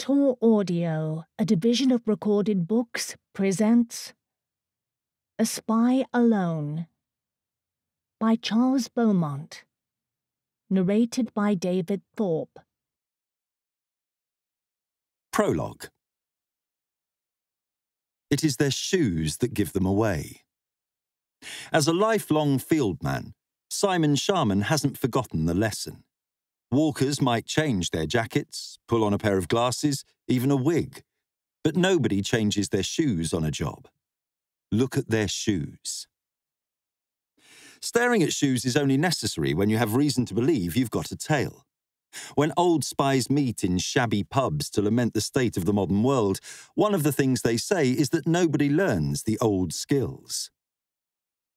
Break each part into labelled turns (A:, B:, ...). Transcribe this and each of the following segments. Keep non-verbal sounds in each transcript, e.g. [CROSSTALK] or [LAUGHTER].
A: Tantor Audio, a division of recorded books, presents A Spy Alone by Charles Beaumont. Narrated by David Thorpe.
B: Prologue It is their shoes that give them away. As a lifelong fieldman, Simon Sharman hasn't forgotten the lesson. Walkers might change their jackets, pull on a pair of glasses, even a wig, but nobody changes their shoes on a job. Look at their shoes. Staring at shoes is only necessary when you have reason to believe you've got a tail. When old spies meet in shabby pubs to lament the state of the modern world, one of the things they say is that nobody learns the old skills.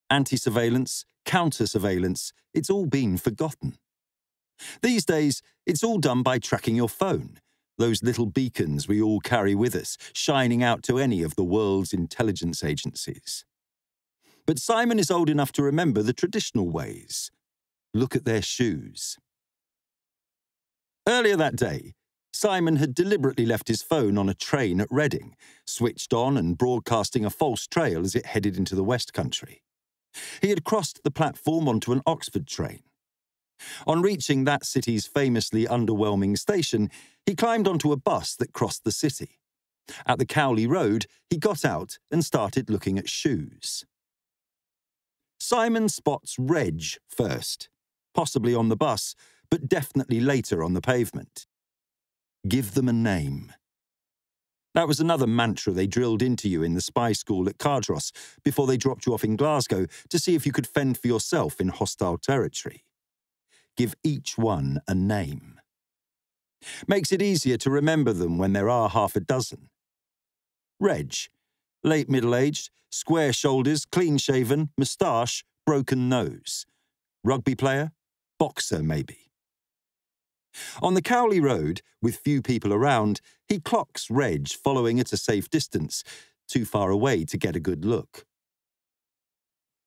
B: Anti surveillance, counter surveillance, it's all been forgotten. These days, it's all done by tracking your phone, those little beacons we all carry with us, shining out to any of the world's intelligence agencies. But Simon is old enough to remember the traditional ways. Look at their shoes. Earlier that day, Simon had deliberately left his phone on a train at Reading, switched on and broadcasting a false trail as it headed into the West Country. He had crossed the platform onto an Oxford train. On reaching that city's famously underwhelming station, he climbed onto a bus that crossed the city. At the Cowley Road, he got out and started looking at shoes. Simon spots Reg first, possibly on the bus, but definitely later on the pavement. Give them a name. That was another mantra they drilled into you in the spy school at Cardross before they dropped you off in Glasgow to see if you could fend for yourself in hostile territory give each one a name. Makes it easier to remember them when there are half a dozen. Reg, late middle aged, square shoulders, clean shaven, moustache, broken nose. Rugby player, boxer maybe. On the Cowley Road, with few people around, he clocks Reg following at a safe distance, too far away to get a good look.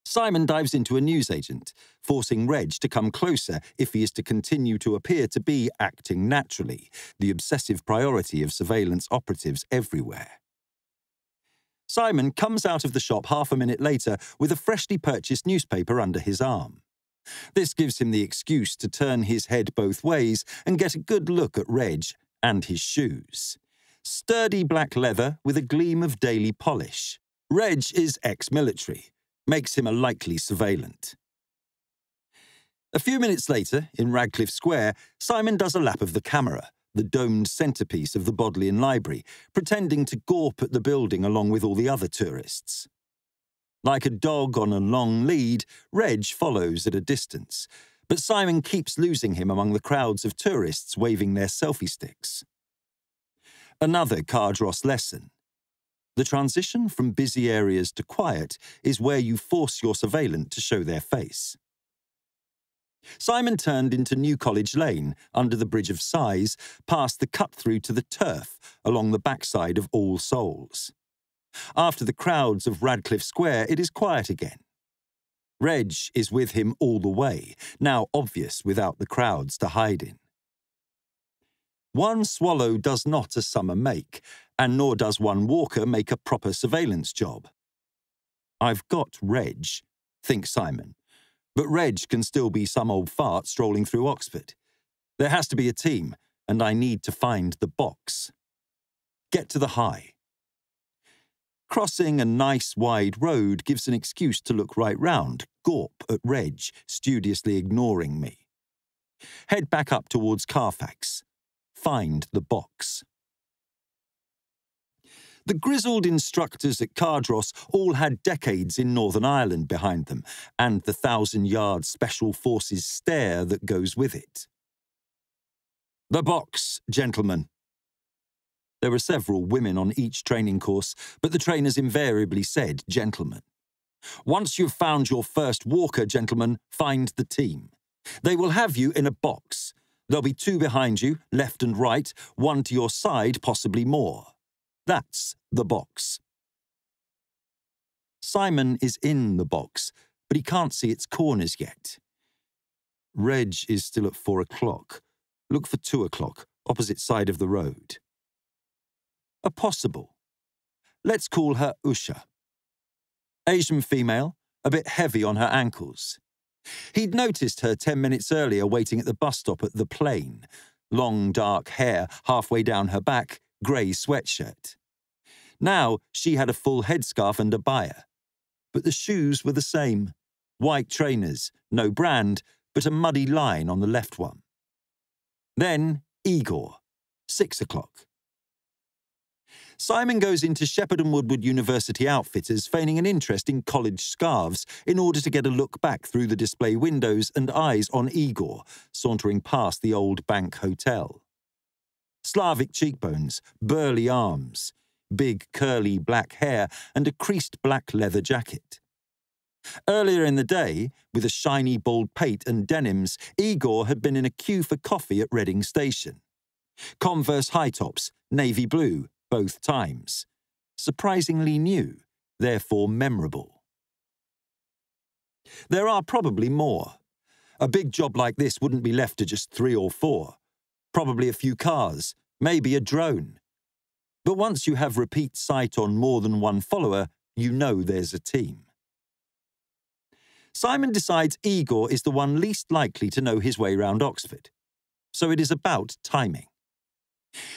B: Simon dives into a newsagent, forcing Reg to come closer if he is to continue to appear to be acting naturally, the obsessive priority of surveillance operatives everywhere. Simon comes out of the shop half a minute later with a freshly purchased newspaper under his arm. This gives him the excuse to turn his head both ways and get a good look at Reg and his shoes. Sturdy black leather with a gleam of daily polish. Reg is ex military makes him a likely surveillant. A few minutes later, in Radcliffe Square, Simon does a lap of the camera, the domed centrepiece of the Bodleian Library, pretending to gawp at the building along with all the other tourists. Like a dog on a long lead, Reg follows at a distance, but Simon keeps losing him among the crowds of tourists waving their selfie sticks. Another Cardross lesson. The transition from busy areas to quiet is where you force your surveillant to show their face. Simon turned into New College Lane, under the Bridge of Sighs, past the cut through to the turf along the backside of All Souls. After the crowds of Radcliffe Square, it is quiet again. Reg is with him all the way, now obvious without the crowds to hide in. One swallow does not a summer make, and nor does one walker make a proper surveillance job. I've got Reg, thinks Simon, but Reg can still be some old fart strolling through Oxford. There has to be a team, and I need to find the box. Get to the high. Crossing a nice wide road gives an excuse to look right round, gawp at Reg, studiously ignoring me. Head back up towards Carfax. Find the box. The grizzled instructors at Cardross all had decades in Northern Ireland behind them, and the thousand yard Special Forces stare that goes with it. The box, gentlemen. There were several women on each training course, but the trainers invariably said gentlemen. Once you've found your first walker, gentlemen, find the team. They will have you in a box. There'll be two behind you, left and right, one to your side, possibly more. That's the box. Simon is in the box, but he can't see its corners yet. Reg is still at four o'clock. Look for two o'clock, opposite side of the road. a possible. Let's call her Usha. Asian female, a bit heavy on her ankles. He'd noticed her ten minutes earlier waiting at the bus stop at the Plain. Long dark hair halfway down her back, grey sweatshirt. Now she had a full headscarf and abaya. But the shoes were the same. White trainers, no brand, but a muddy line on the left one. Then Igor, six o'clock. Simon goes into Shepherd and Woodward University Outfitters, feigning an interest in college scarves in order to get a look back through the display windows and eyes on Igor, sauntering past the old bank hotel. Slavic cheekbones, burly arms, big curly black hair, and a creased black leather jacket. Earlier in the day, with a shiny bald pate and denims, Igor had been in a queue for coffee at Reading Station. Converse high tops, navy blue, both times. Surprisingly new, therefore memorable. There are probably more. A big job like this wouldn't be left to just three or four. Probably a few cars, maybe a drone. But once you have repeat sight on more than one follower, you know there's a team. Simon decides Igor is the one least likely to know his way round Oxford. So it is about timing.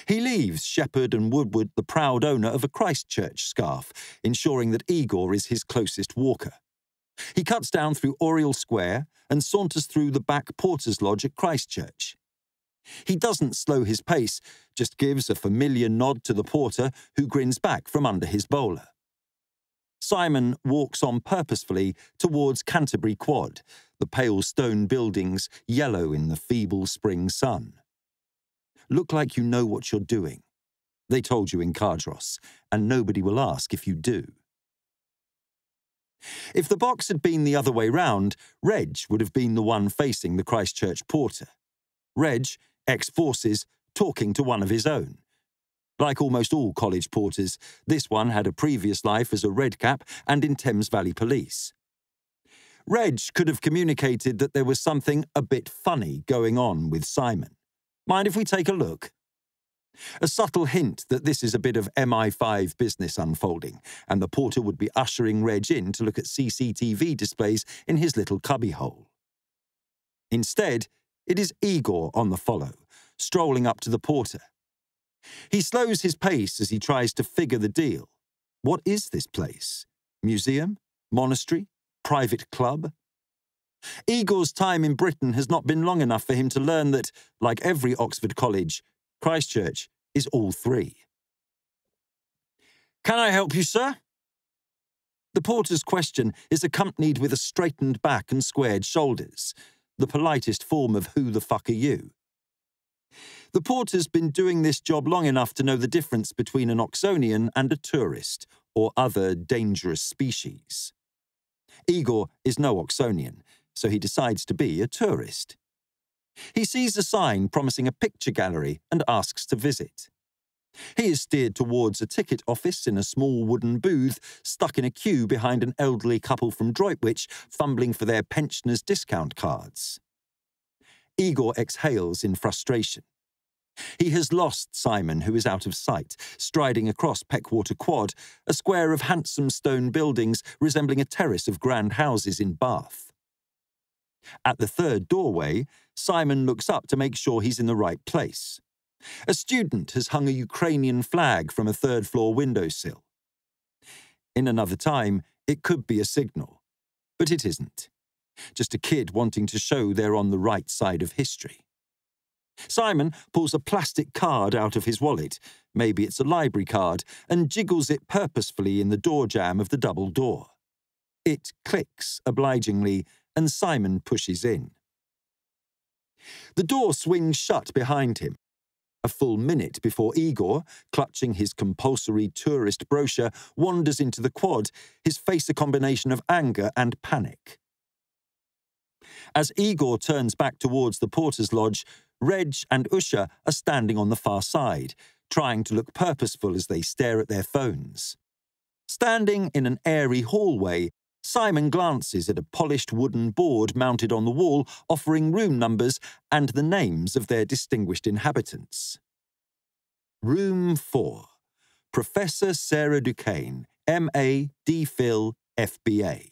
B: He leaves Shepherd and Woodward the proud owner of a Christchurch scarf, ensuring that Igor is his closest walker. He cuts down through Oriel Square and saunters through the back porter's lodge at Christchurch. He doesn't slow his pace, just gives a familiar nod to the porter, who grins back from under his bowler. Simon walks on purposefully towards Canterbury Quad, the pale stone buildings yellow in the feeble spring sun. Look like you know what you're doing. They told you in Cardross, and nobody will ask if you do. If the box had been the other way round, Reg would have been the one facing the Christchurch porter. Reg, ex-forces, talking to one of his own. Like almost all college porters, this one had a previous life as a redcap and in Thames Valley Police. Reg could have communicated that there was something a bit funny going on with Simon. Mind if we take a look? A subtle hint that this is a bit of MI5 business unfolding, and the porter would be ushering Reg in to look at CCTV displays in his little cubbyhole. Instead, it is Igor on the follow, strolling up to the porter. He slows his pace as he tries to figure the deal. What is this place? Museum? Monastery? Private club? Igor's time in Britain has not been long enough for him to learn that, like every Oxford college, Christchurch is all three. Can I help you, sir? The porter's question is accompanied with a straightened back and squared shoulders, the politest form of who the fuck are you? The porter's been doing this job long enough to know the difference between an Oxonian and a tourist, or other dangerous species. Igor is no Oxonian, so he decides to be a tourist. He sees a sign promising a picture gallery and asks to visit. He is steered towards a ticket office in a small wooden booth, stuck in a queue behind an elderly couple from Droitwich fumbling for their pensioners' discount cards. Igor exhales in frustration. He has lost Simon, who is out of sight, striding across Peckwater Quad, a square of handsome stone buildings resembling a terrace of grand houses in Bath. At the third doorway, Simon looks up to make sure he's in the right place. A student has hung a Ukrainian flag from a third floor windowsill. In another time, it could be a signal, but it isn't. Just a kid wanting to show they're on the right side of history. Simon pulls a plastic card out of his wallet, maybe it's a library card, and jiggles it purposefully in the door jamb of the double door. It clicks obligingly and Simon pushes in. The door swings shut behind him. A full minute before Igor, clutching his compulsory tourist brochure, wanders into the quad, his face a combination of anger and panic. As Igor turns back towards the porter's lodge, Reg and Usha are standing on the far side, trying to look purposeful as they stare at their phones. Standing in an airy hallway, Simon glances at a polished wooden board mounted on the wall offering room numbers and the names of their distinguished inhabitants. Room 4. Professor Sarah Duquesne, M.A., D.Phil, F.B.A.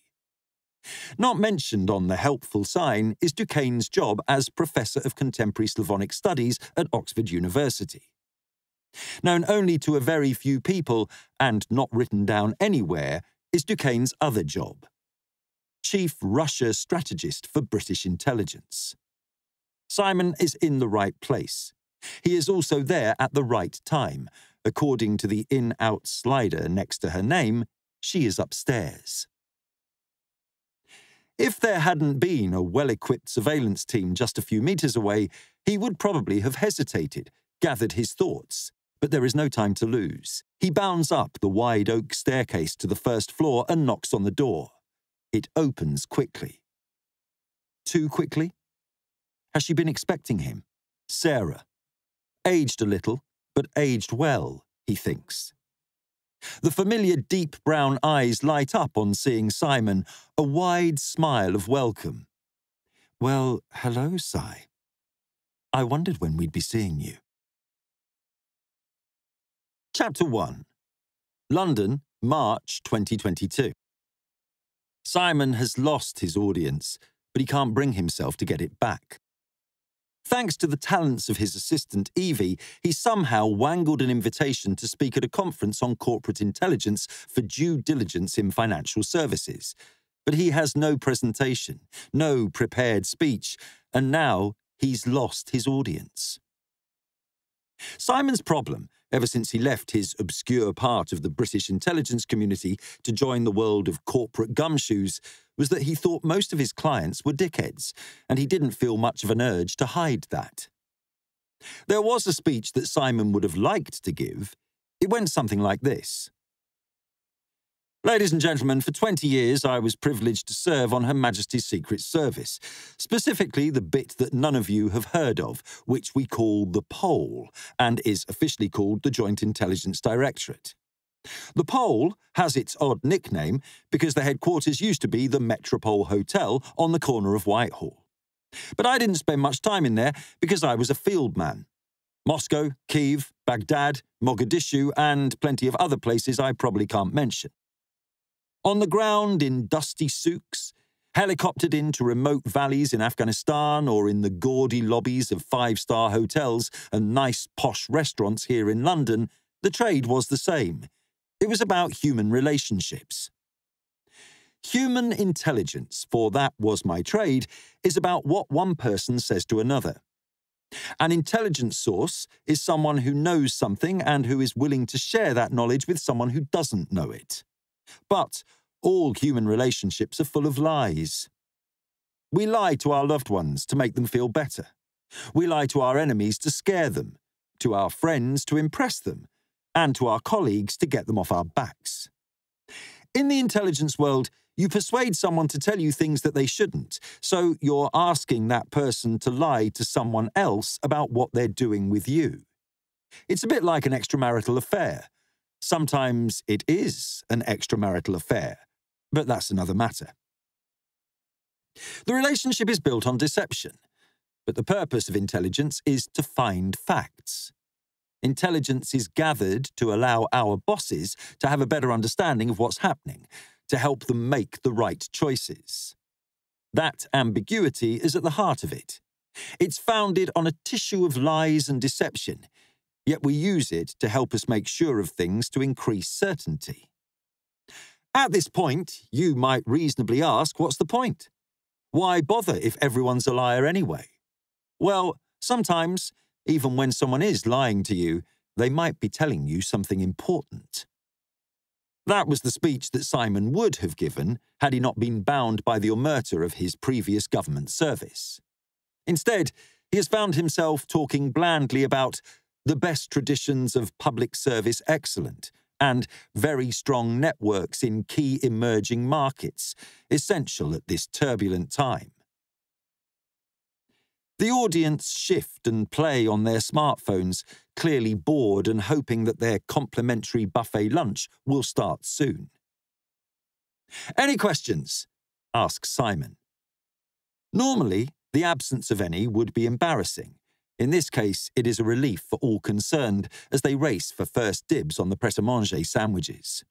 B: Not mentioned on the helpful sign is Duquesne's job as Professor of Contemporary Slavonic Studies at Oxford University. Known only to a very few people and not written down anywhere is Duquesne's other job Chief Russia Strategist for British Intelligence. Simon is in the right place. He is also there at the right time. According to the in out slider next to her name, she is upstairs. If there hadn't been a well equipped surveillance team just a few metres away, he would probably have hesitated, gathered his thoughts. But there is no time to lose. He bounds up the wide oak staircase to the first floor and knocks on the door. It opens quickly. Too quickly? Has she been expecting him? Sarah. Aged a little, but aged well, he thinks. The familiar deep brown eyes light up on seeing Simon, a wide smile of welcome. Well, hello, Si. I wondered when we'd be seeing you. Chapter 1 London, March 2022. Simon has lost his audience, but he can't bring himself to get it back. Thanks to the talents of his assistant, Evie, he somehow wangled an invitation to speak at a conference on corporate intelligence for due diligence in financial services. But he has no presentation, no prepared speech, and now he's lost his audience. Simon's problem, ever since he left his obscure part of the British intelligence community to join the world of corporate gumshoes, was that he thought most of his clients were dickheads, and he didn't feel much of an urge to hide that. There was a speech that Simon would have liked to give. It went something like this. Ladies and gentlemen, for 20 years I was privileged to serve on Her Majesty's Secret Service, specifically the bit that none of you have heard of, which we call the Pole, and is officially called the Joint Intelligence Directorate. The Pole has its odd nickname because the headquarters used to be the Metropole Hotel on the corner of Whitehall. But I didn't spend much time in there because I was a field man. Moscow, Kiev, Baghdad, Mogadishu, and plenty of other places I probably can't mention. On the ground in dusty souks, helicoptered into remote valleys in Afghanistan or in the gaudy lobbies of five star hotels and nice posh restaurants here in London, the trade was the same. It was about human relationships. Human intelligence, for that was my trade, is about what one person says to another. An intelligence source is someone who knows something and who is willing to share that knowledge with someone who doesn't know it. But all human relationships are full of lies. We lie to our loved ones to make them feel better. We lie to our enemies to scare them, to our friends to impress them, and to our colleagues to get them off our backs. In the intelligence world, you persuade someone to tell you things that they shouldn't, so you're asking that person to lie to someone else about what they're doing with you. It's a bit like an extramarital affair. Sometimes it is an extramarital affair, but that's another matter. The relationship is built on deception, but the purpose of intelligence is to find facts. Intelligence is gathered to allow our bosses to have a better understanding of what's happening, to help them make the right choices. That ambiguity is at the heart of it. It's founded on a tissue of lies and deception, yet we use it to help us make sure of things to increase certainty. At this point, you might reasonably ask what's the point? Why bother if everyone's a liar anyway? Well, sometimes, even when someone is lying to you, they might be telling you something important. That was the speech that Simon would have given had he not been bound by the omerta of his previous government service. Instead, he has found himself talking blandly about the best traditions of public service excellent and very strong networks in key emerging markets, essential at this turbulent time. The audience shift and play on their smartphones, clearly bored and hoping that their complimentary buffet lunch will start soon. Any questions? asks Simon. Normally, the absence of any would be embarrassing, In this case, it is a relief for all concerned as they race for first dibs on the pret a manger sandwiches.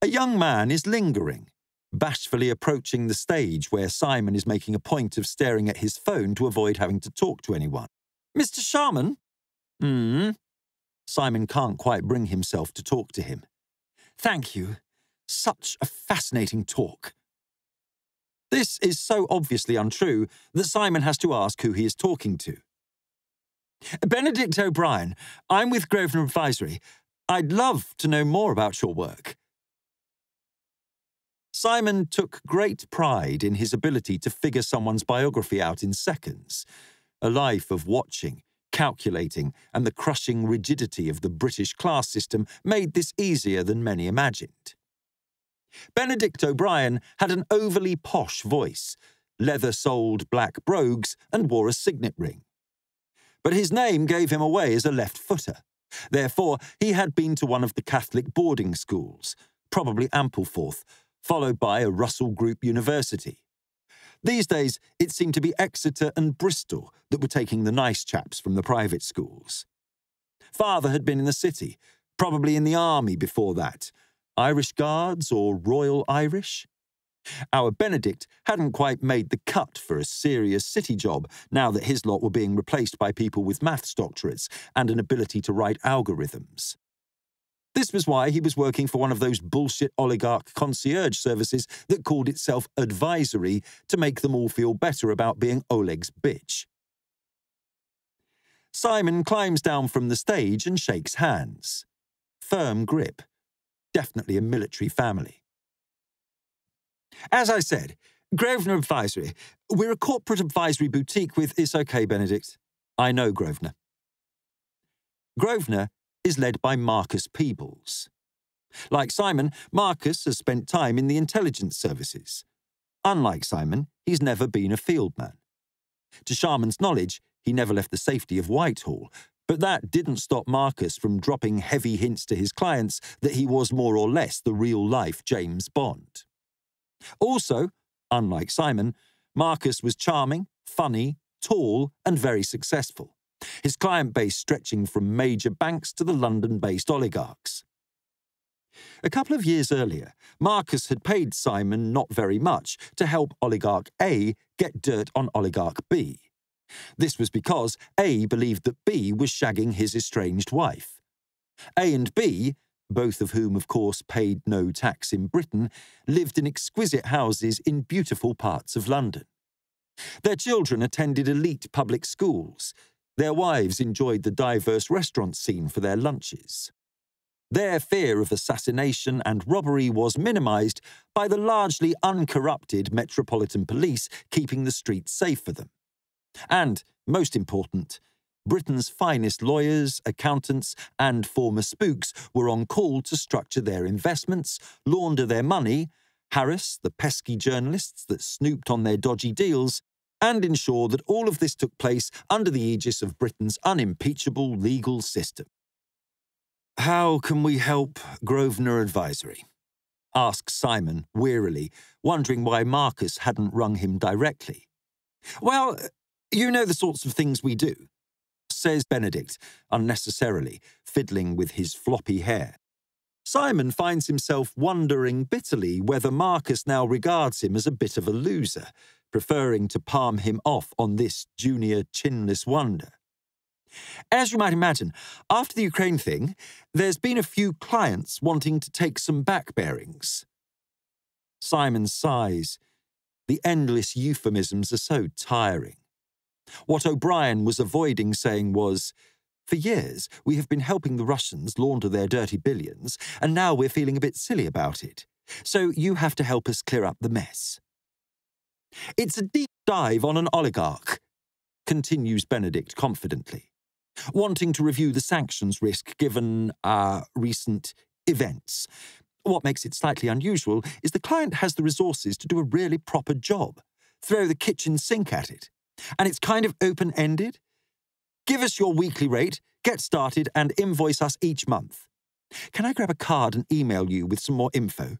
B: A young man is lingering, bashfully approaching the stage where Simon is making a point of staring at his phone to avoid having to talk to anyone. Mr. Sharman? Hmm. Simon can't quite bring himself to talk to him. Thank you. Such a fascinating talk. This is so obviously untrue that Simon has to ask who he is talking to. Benedict O'Brien, I'm with Grosvenor Advisory. I'd love to know more about your work. Simon took great pride in his ability to figure someone's biography out in seconds. A life of watching, calculating, and the crushing rigidity of the British class system made this easier than many imagined. Benedict O'Brien had an overly posh voice, leather soled black brogues, and wore a signet ring. But his name gave him away as a left footer. Therefore, he had been to one of the Catholic boarding schools, probably Ampleforth, followed by a Russell Group University. These days, it seemed to be Exeter and Bristol that were taking the nice chaps from the private schools. Father had been in the city, probably in the army before that. Irish Guards or Royal Irish? Our Benedict hadn't quite made the cut for a serious city job now that his lot were being replaced by people with maths doctorates and an ability to write algorithms. This was why he was working for one of those bullshit oligarch concierge services that called itself advisory to make them all feel better about being Oleg's bitch. Simon climbs down from the stage and shakes hands. Firm grip. Definitely a military family. As I said, Grosvenor Advisory. We're a corporate advisory boutique with It's OK, Benedict. I know Grosvenor. Grosvenor is led by Marcus Peebles. Like Simon, Marcus has spent time in the intelligence services. Unlike Simon, he's never been a field man. To Sharman's knowledge, he never left the safety of Whitehall, but that didn't stop Marcus from dropping heavy hints to his clients that he was more or less the real life James Bond. Also, unlike Simon, Marcus was charming, funny, tall, and very successful his client base stretching from major banks to the London based oligarchs. A couple of years earlier, Marcus had paid Simon not very much to help oligarch A get dirt on oligarch B. This was because A believed that B was shagging his estranged wife. A and B, both of whom, of course, paid no tax in Britain, lived in exquisite houses in beautiful parts of London. Their children attended elite public schools, their wives enjoyed the diverse restaurant scene for their lunches. Their fear of assassination and robbery was minimised by the largely uncorrupted Metropolitan Police keeping the streets safe for them. And, most important, Britain's finest lawyers, accountants, and former spooks were on call to structure their investments, launder their money, harass the pesky journalists that snooped on their dodgy deals, and ensure that all of this took place under the aegis of Britain's unimpeachable legal system. How can we help Grosvenor Advisory? asked Simon wearily, wondering why Marcus hadn't rung him directly. Well, you know the sorts of things we do, says Benedict, unnecessarily, fiddling with his floppy hair. Simon finds himself wondering bitterly whether Marcus now regards him as a bit of a loser, preferring to palm him off on this junior chinless wonder. As you might imagine, after the Ukraine thing, there's been a few clients wanting to take some back bearings. Simon sighs. The endless euphemisms are so tiring. What O'Brien was avoiding saying was, For years, we have been helping the Russians launder their dirty billions, and now we're feeling a bit silly about it. So you have to help us clear up the mess. It's a deep dive on an oligarch, continues Benedict confidently, wanting to review the sanctions risk given recent events. What makes it slightly unusual is the client has the resources to do a really proper job, throw the kitchen sink at it. And it's kind of open ended. Give us your weekly rate, get started, and invoice us each month. Can I grab a card and email you with some more info?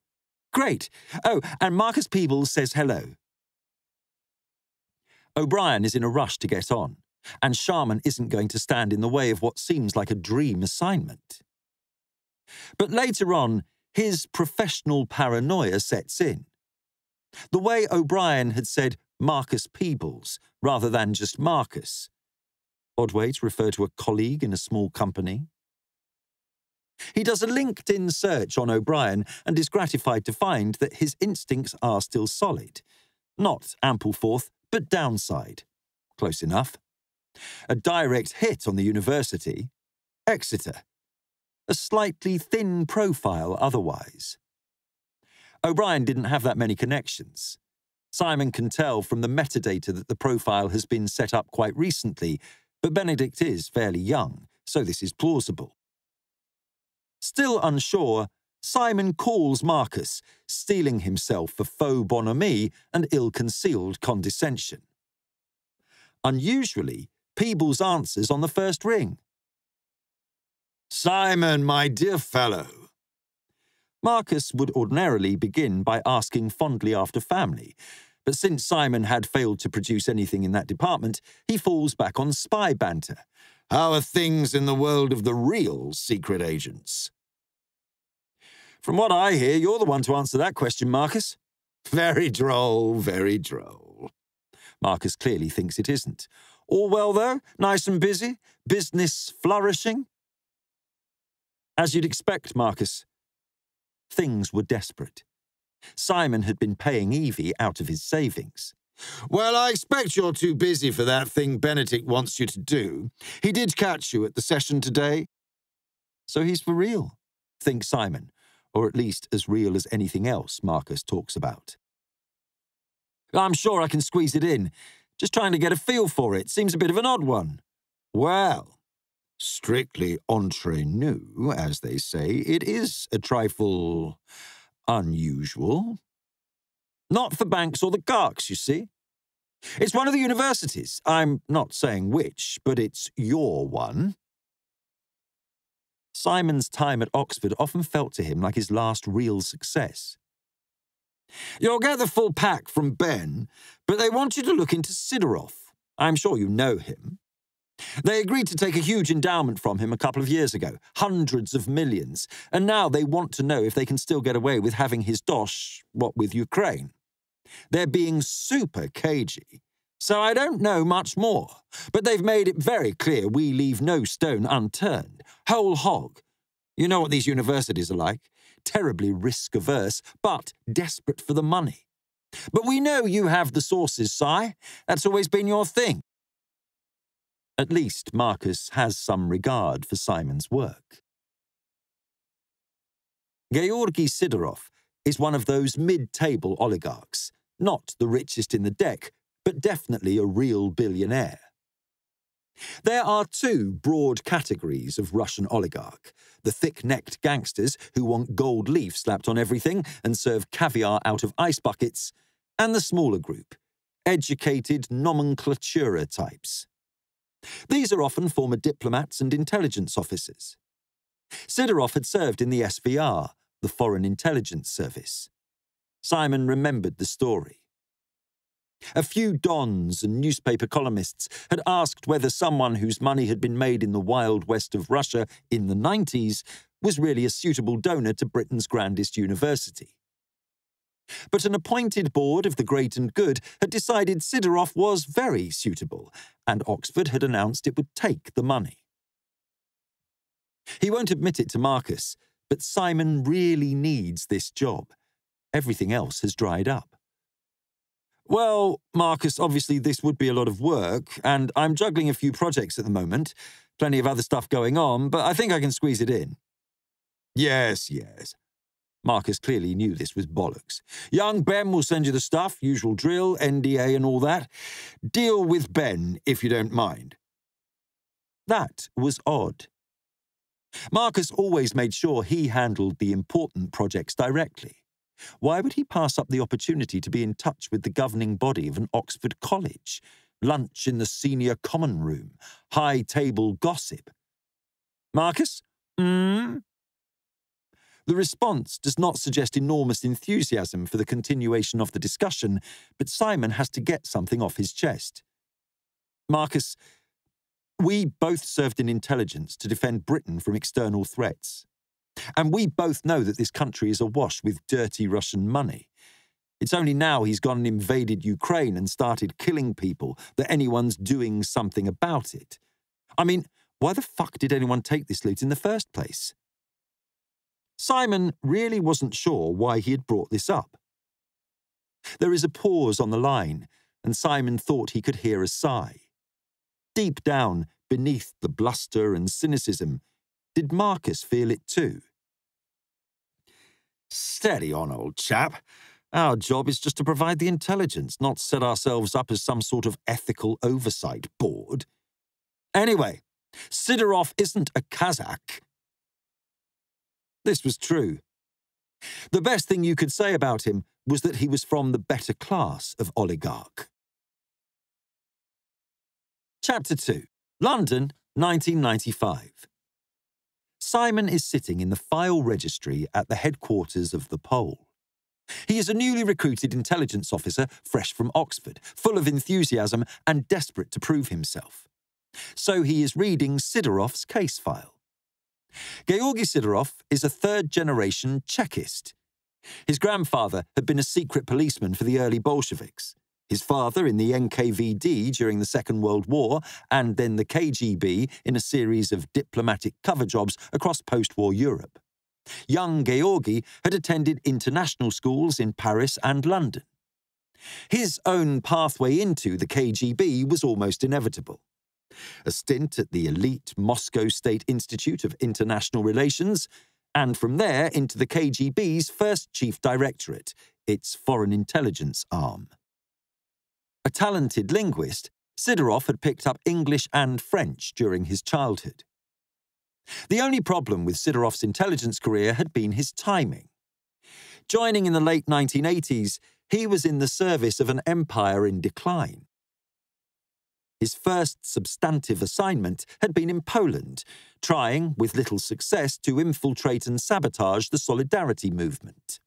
B: Great. Oh, and Marcus Peebles says hello. O'Brien is in a rush to get on, and Sharman isn't going to stand in the way of what seems like a dream assignment. But later on, his professional paranoia sets in. The way O'Brien had said Marcus Peebles rather than just Marcus. Odd way to refer to a colleague in a small company. He does a LinkedIn search on O'Brien and is gratified to find that his instincts are still solid. Not Ampleforth, but downside. Close enough. A direct hit on the university. Exeter. A slightly thin profile otherwise. O'Brien didn't have that many connections. Simon can tell from the metadata that the profile has been set up quite recently, but Benedict is fairly young, so this is plausible. Still unsure, Simon calls Marcus, steeling himself for faux bonhomie and ill-concealed condescension. Unusually, Peebles answers on the first ring.
C: Simon, my dear fellow.
B: Marcus would ordinarily begin by asking fondly after family, but since Simon had failed to produce anything in that department, he falls back on spy banter.
C: How are things in the world of the real secret agents?
B: From what I hear, you're the one to answer that question, Marcus.
C: Very droll, very droll.
B: Marcus clearly thinks it isn't. All well, though? Nice and busy? Business flourishing? As you'd expect, Marcus. Things were desperate. Simon had been paying Evie out of his savings.
C: Well, I expect you're too busy for that thing Benedict wants you to do. He did catch you at the session today.
B: So he's for real, thinks Simon, or at least as real as anything else Marcus talks about. I'm sure I can squeeze it in. Just trying to get a feel for it. Seems a bit of an odd one.
C: Well, strictly entre nous, as they say, it is a trifle unusual.
B: Not for banks or the Garks, you see. It's one of the universities. I'm not saying which, but it's your one. Simon's time at Oxford often felt to him like his last real success. You'll get the full pack from Ben, but they want you to look into Sidorov. I'm sure you know him. They agreed to take a huge endowment from him a couple of years ago, hundreds of millions, and now they want to know if they can still get away with having his dosh, what with Ukraine. They're being super cagey, so I don't know much more, but they've made it very clear we leave no stone unturned, whole hog. You know what these universities are like terribly risk averse, but desperate for the money. But we know you have the sources, Si. That's always been your thing. At least Marcus has some regard for Simon's work. Georgy Sidorov is one of those mid-table oligarchs, not the richest in the deck, but definitely a real billionaire. There are two broad categories of Russian oligarch the thick necked gangsters who want gold leaf slapped on everything and serve caviar out of ice buckets, and the smaller group, educated nomenclatura types. These are often former diplomats and intelligence officers. Sidorov had served in the SVR, the Foreign Intelligence Service. Simon remembered the story. A few dons and newspaper columnists had asked whether someone whose money had been made in the wild west of Russia in the 90s was really a suitable donor to Britain's grandest university. But an appointed board of the great and good had decided Sidorov was very suitable, and Oxford had announced it would take the money. He won't admit it to Marcus, but Simon really needs this job. Everything else has dried up. Well, Marcus, obviously this would be a lot of work, and I'm juggling a few projects at the moment. Plenty of other stuff going on, but I think I can squeeze it in.
C: Yes, yes.
B: Marcus clearly knew this was bollocks. Young Ben will send you the stuff, usual drill, NDA and all that. Deal with Ben, if you don't mind. That was odd. Marcus always made sure he handled the important projects directly. Why would he pass up the opportunity to be in touch with the governing body of an Oxford college? Lunch in the senior common room, high table gossip. Marcus? Hmm?
D: The response does not suggest enormous enthusiasm for the continuation of the discussion, but Simon has to get something off his chest. Marcus, we both served in intelligence to defend Britain from external threats. And we both know that this country is awash with dirty Russian money. It's only now he's gone and invaded Ukraine and started killing people that anyone's doing something about it. I mean, why the fuck did anyone take this loot in the first place? Simon really wasn't sure why he had brought this up. There is a pause on the line, and Simon thought he could hear a sigh. Deep down, beneath the bluster and cynicism, did Marcus feel it too?
B: Steady on, old chap. Our job is just to provide the intelligence, not set ourselves up as some sort of ethical oversight board. Anyway, Sidorov isn't a Kazakh. This was true. The best thing you could say about him was that he was from the better class of oligarch. Chapter 2 London, 1995. Simon is sitting in the file registry at the headquarters of the Pole. He is a newly recruited intelligence officer, fresh from Oxford, full of enthusiasm and desperate to prove himself. So he is reading Sidorov's case file. Georgy Sidorov is a third generation Chekist. His grandfather had been a secret policeman for the early Bolsheviks, his father in the NKVD during the Second World War, and then the KGB in a series of diplomatic cover jobs across post war Europe. Young Georgy had attended international schools in Paris and London. His own pathway into the KGB was almost inevitable a stint at the elite Moscow State Institute of International Relations, and from there into the KGB's first chief directorate, its foreign intelligence arm. A talented linguist, Sidorov had picked up English and French during his childhood. The only problem with Sidorov's intelligence career had been his timing. Joining in the late 1980s, he was in the service of an empire in decline. His first substantive assignment had been in Poland, trying, with little success, to infiltrate and sabotage the Solidarity movement.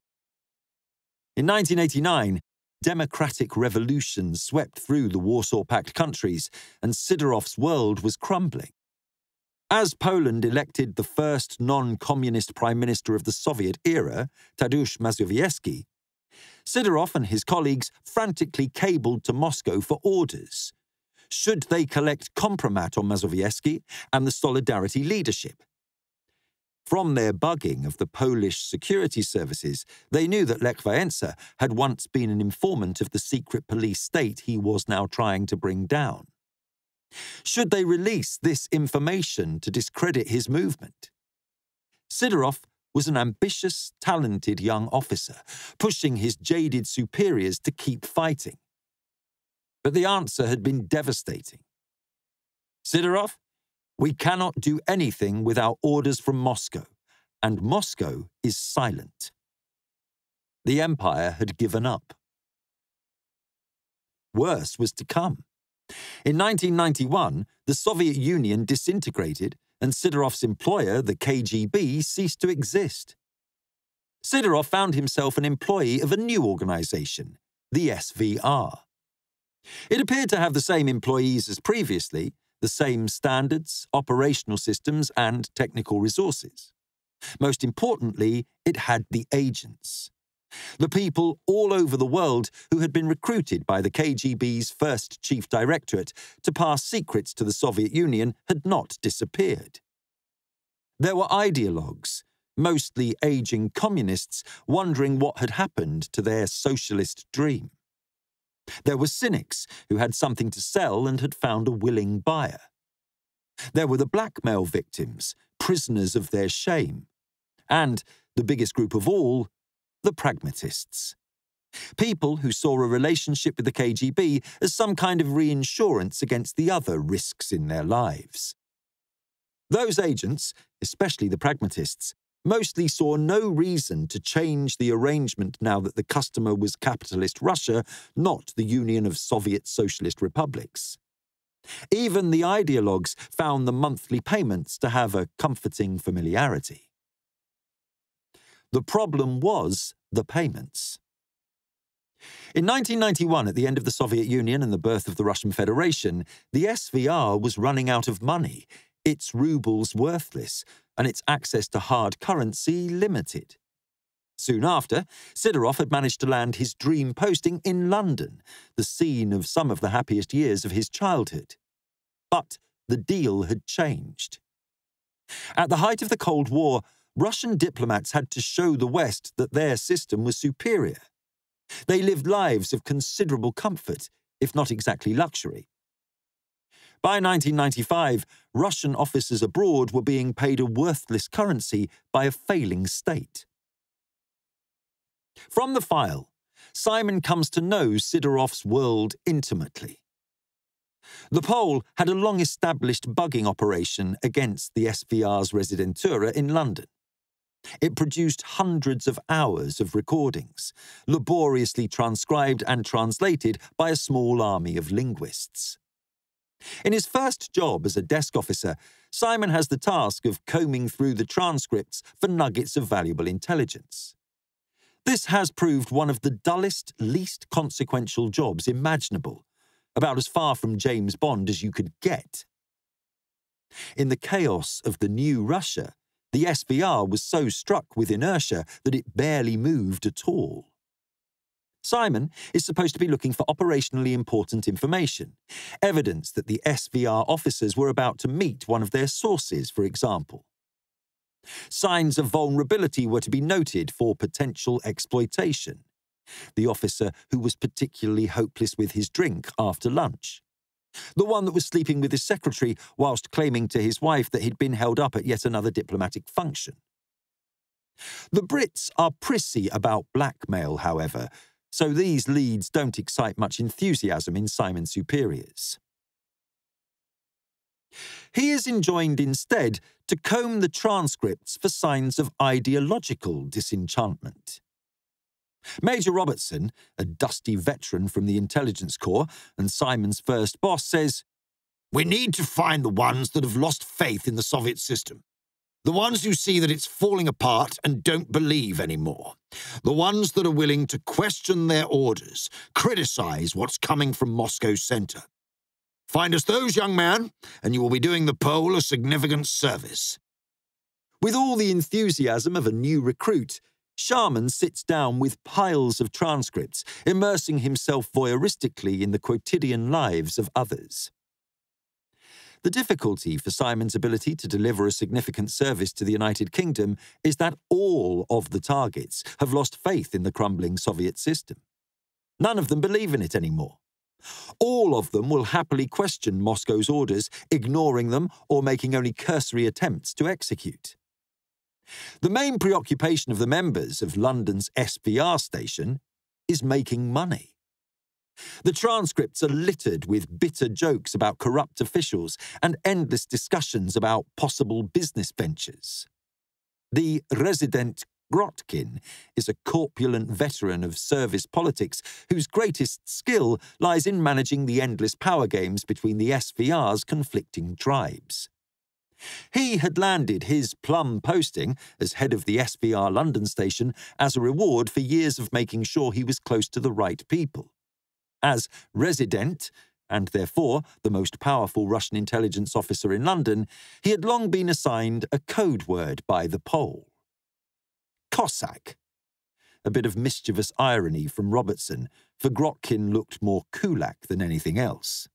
B: In 1989, democratic revolution swept through the Warsaw Pact countries, and Sidorov's world was crumbling. As Poland elected the first non communist prime minister of the Soviet era, Tadeusz Mazowiecki, Sidorov and his colleagues frantically cabled to Moscow for orders should they collect compromat on Mazowiecki and the Solidarity leadership. From their bugging of the Polish security services, they knew that Lech Wałęsa had once been an informant of the secret police state he was now trying to bring down. Should they release this information to discredit his movement? Sidorov was an ambitious, talented young officer, pushing his jaded superiors to keep fighting. But the answer had been devastating. Sidorov, we cannot do anything without orders from Moscow, and Moscow is silent. The empire had given up. Worse was to come. In 1991, the Soviet Union disintegrated, and Sidorov's employer, the KGB, ceased to exist. Sidorov found himself an employee of a new organization, the SVR. It appeared to have the same employees as previously, the same standards, operational systems, and technical resources. Most importantly, it had the agents. The people all over the world who had been recruited by the KGB's first chief directorate to pass secrets to the Soviet Union had not disappeared. There were ideologues, mostly aging communists, wondering what had happened to their socialist dream. There were cynics who had something to sell and had found a willing buyer. There were the blackmail victims, prisoners of their shame. And, the biggest group of all, the pragmatists. People who saw a relationship with the KGB as some kind of reinsurance against the other risks in their lives. Those agents, especially the pragmatists, mostly saw no reason to change the arrangement now that the customer was capitalist Russia, not the Union of Soviet Socialist Republics. Even the ideologues found the monthly payments to have a comforting familiarity. The problem was the payments. In 1991, at the end of the Soviet Union and the birth of the Russian Federation, the SVR was running out of money, its rubles worthless, and its access to hard currency limited. Soon after, Sidorov had managed to land his dream posting in London, the scene of some of the happiest years of his childhood. But the deal had changed. At the height of the Cold War, Russian diplomats had to show the West that their system was superior. They lived lives of considerable comfort, if not exactly luxury. By 1995, Russian officers abroad were being paid a worthless currency by a failing state. From the file, Simon comes to know Sidorov's world intimately. The Pole had a long established bugging operation against the SVR's Residentura in London. It produced hundreds of hours of recordings, laboriously transcribed and translated by a small army of linguists. In his first job as a desk officer, Simon has the task of combing through the transcripts for nuggets of valuable intelligence. This has proved one of the dullest, least consequential jobs imaginable, about as far from James Bond as you could get. In the chaos of the new Russia, the SVR was so struck with inertia that it barely moved at all. Simon is supposed to be looking for operationally important information, evidence that the SVR officers were about to meet one of their sources, for example. Signs of vulnerability were to be noted for potential exploitation. The officer who was particularly hopeless with his drink after lunch. The one that was sleeping with his secretary whilst claiming to his wife that he'd been held up at yet another diplomatic function. The Brits are prissy about blackmail, however, so these leads don't excite much enthusiasm in Simon's superiors. He is enjoined instead to comb the transcripts for signs of ideological disenchantment. Major Robertson, a dusty veteran from the intelligence corps and Simon's first boss, says,
E: We need to find the ones that have lost faith in the Soviet system. The ones who see that it's falling apart and don't believe anymore. The ones that are willing to question their orders, criticize what's coming from Moscow center. Find us those, young man, and you will be doing the Pole a significant service.
B: With all the enthusiasm of a new recruit, Sharman sits down with piles of transcripts, immersing himself voyeuristically in the quotidian lives of others. The difficulty for Simon's ability to deliver a significant service to the United Kingdom is that all of the targets have lost faith in the crumbling Soviet system. None of them believe in it anymore. All of them will happily question Moscow's orders, ignoring them or making only cursory attempts to execute. The main preoccupation of the members of London's SVR station is making money. The transcripts are littered with bitter jokes about corrupt officials and endless discussions about possible business ventures. The resident Grotkin is a corpulent veteran of service politics whose greatest skill lies in managing the endless power games between the SVR's conflicting tribes. He had landed his plum posting as head of the SVR London station as a reward for years of making sure he was close to the right people. As resident, and therefore the most powerful Russian intelligence officer in London, he had long been assigned a code word by the Pole. Cossack. A bit of mischievous irony from Robertson, for Grotkin looked more kulak than anything else.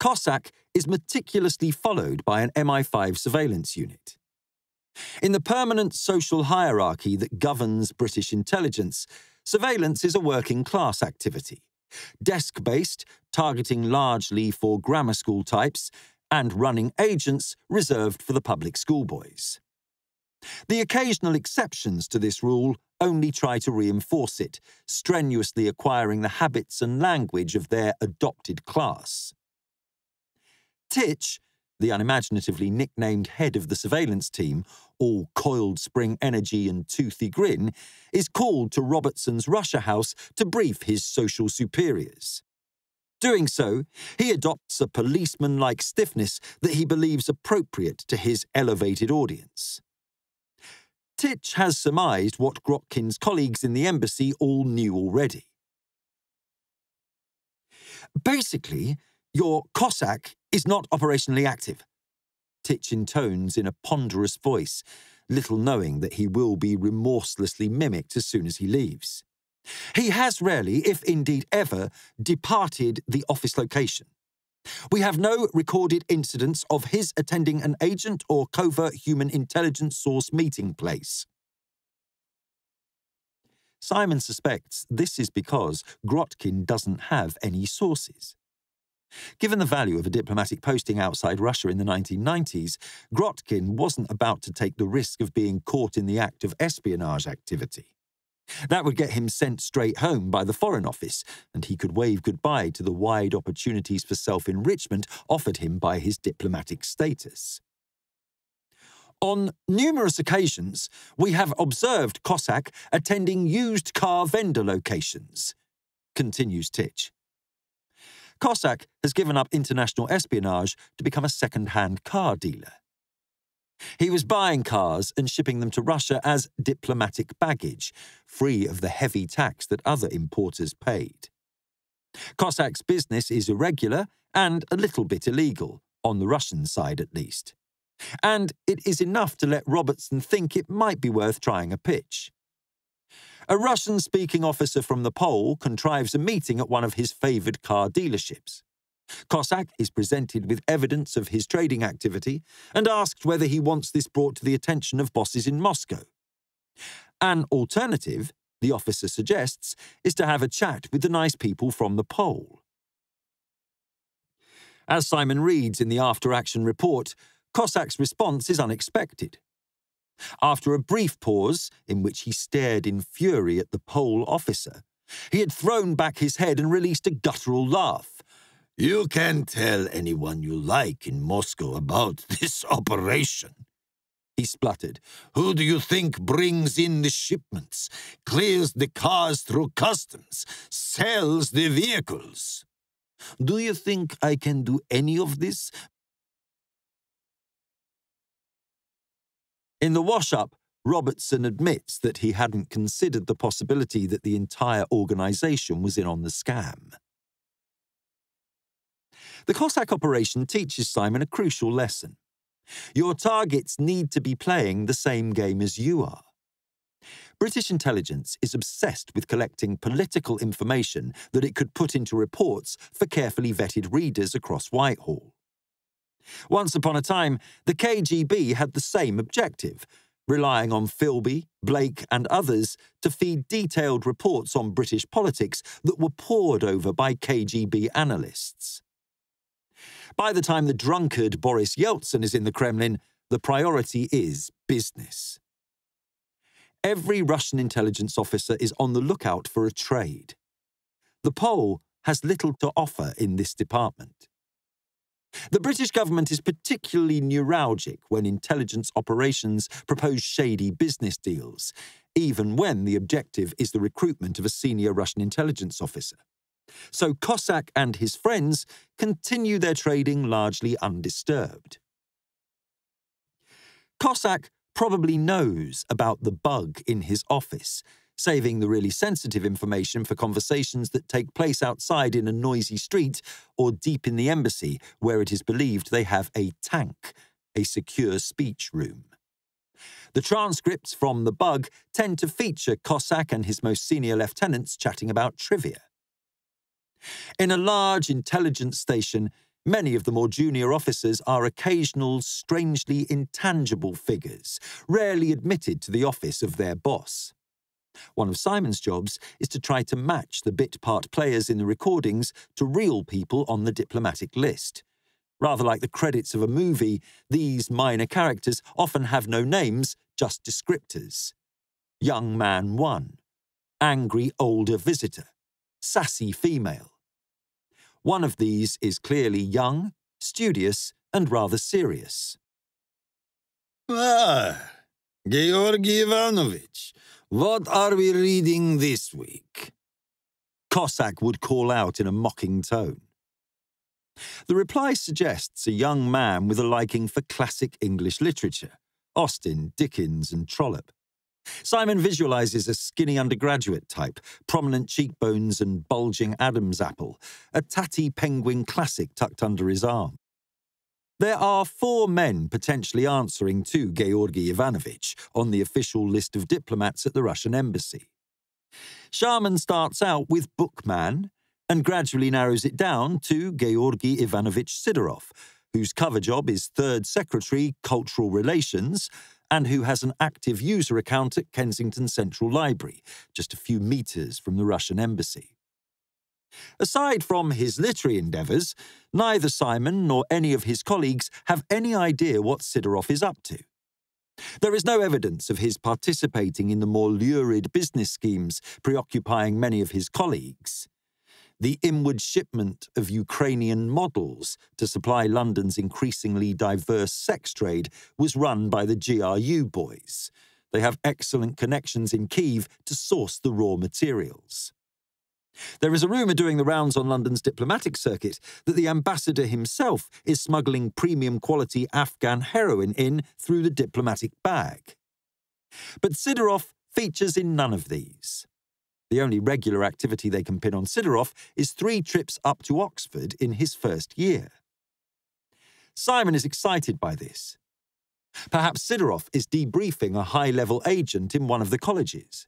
B: Cossack is meticulously followed by an MI5 surveillance unit. In the permanent social hierarchy that governs British intelligence, surveillance is a working class activity, desk based, targeting largely for grammar school types, and running agents reserved for the public schoolboys. The occasional exceptions to this rule only try to reinforce it, strenuously acquiring the habits and language of their adopted class. Titch, the unimaginatively nicknamed head of the surveillance team, all coiled spring energy and toothy grin, is called to Robertson's Russia House to brief his social superiors. Doing so, he adopts a policeman like stiffness that he believes appropriate to his elevated audience. Titch has surmised what Grotkin's colleagues in the embassy all knew already. Basically, your Cossack is not operationally active. Titch intones in a ponderous voice, little knowing that he will be remorselessly mimicked as soon as he leaves. He has rarely, if indeed ever, departed the office location. We have no recorded incidents of his attending an agent or covert human intelligence source meeting place. Simon suspects this is because Grotkin doesn't have any sources. Given the value of a diplomatic posting outside Russia in the 1990s, Grotkin wasn't about to take the risk of being caught in the act of espionage activity. That would get him sent straight home by the Foreign Office, and he could wave goodbye to the wide opportunities for self enrichment offered him by his diplomatic status. On numerous occasions, we have observed Cossack attending used car vendor locations, continues Titch. Cossack has given up international espionage to become a second hand car dealer. He was buying cars and shipping them to Russia as diplomatic baggage, free of the heavy tax that other importers paid. Cossack's business is irregular and a little bit illegal, on the Russian side at least. And it is enough to let Robertson think it might be worth trying a pitch. A Russian speaking officer from the Pole contrives a meeting at one of his favoured car dealerships. Cossack is presented with evidence of his trading activity and asked whether he wants this brought to the attention of bosses in Moscow. An alternative, the officer suggests, is to have a chat with the nice people from the Pole. As Simon reads in the after action report, Cossack's response is unexpected. After a brief pause, in which he stared in fury at the Pole officer, he had thrown back his head and released a guttural laugh.
E: You can tell anyone you like in Moscow about [LAUGHS] this operation. He spluttered. Who do you think brings in the shipments, clears the cars through customs, sells the vehicles? Do you think I can do any of this?
B: In the wash up, Robertson admits that he hadn't considered the possibility that the entire organization was in on the scam. The Cossack operation teaches Simon a crucial lesson. Your targets need to be playing the same game as you are. British intelligence is obsessed with collecting political information that it could put into reports for carefully vetted readers across Whitehall. Once upon a time, the KGB had the same objective, relying on Philby, Blake, and others to feed detailed reports on British politics that were pored over by KGB analysts. By the time the drunkard Boris Yeltsin is in the Kremlin, the priority is business. Every Russian intelligence officer is on the lookout for a trade. The Pole has little to offer in this department. The British government is particularly neuralgic when intelligence operations propose shady business deals, even when the objective is the recruitment of a senior Russian intelligence officer so Cossack and his friends continue their trading largely undisturbed. Cossack probably knows about the bug in his office, saving the really sensitive information for conversations that take place outside in a noisy street or deep in the embassy where it is believed they have a tank, a secure speech room. The transcripts from the bug tend to feature Cossack and his most senior lieutenants chatting about trivia. In a large intelligence station, many of the more junior officers are occasional, strangely intangible figures, rarely admitted to the office of their boss. One of Simon's jobs is to try to match the bit part players in the recordings to real people on the diplomatic list. Rather like the credits of a movie, these minor characters often have no names, just descriptors. Young man 1. Angry older visitor sassy female. One of these is clearly young, studious, and rather serious.
E: Ah, Georgy Ivanovich, what are we reading this week?
B: Cossack would call out in a mocking tone. The reply suggests a young man with a liking for classic English literature, Austen, Dickens, and Trollope. Simon visualizes a skinny undergraduate type, prominent cheekbones and bulging Adam's apple, a tatty penguin classic tucked under his arm. There are four men potentially answering to Georgy Ivanovich on the official list of diplomats at the Russian embassy. Sharman starts out with Bookman and gradually narrows it down to Georgy Ivanovich Sidorov, whose cover job is Third Secretary, Cultural Relations, and who has an active user account at Kensington Central Library, just a few metres from the Russian embassy. Aside from his literary endeavours, neither Simon nor any of his colleagues have any idea what Sidorov is up to. There is no evidence of his participating in the more lurid business schemes preoccupying many of his colleagues the inward shipment of Ukrainian models to supply London's increasingly diverse sex trade was run by the GRU boys. They have excellent connections in Kiev to source the raw materials. There is a rumour doing the rounds on London's diplomatic circuit that the ambassador himself is smuggling premium quality Afghan heroin in through the diplomatic bag. But Sidorov features in none of these. The only regular activity they can pin on Sidorov is three trips up to Oxford in his first year. Simon is excited by this. Perhaps Sidorov is debriefing a high level agent in one of the colleges.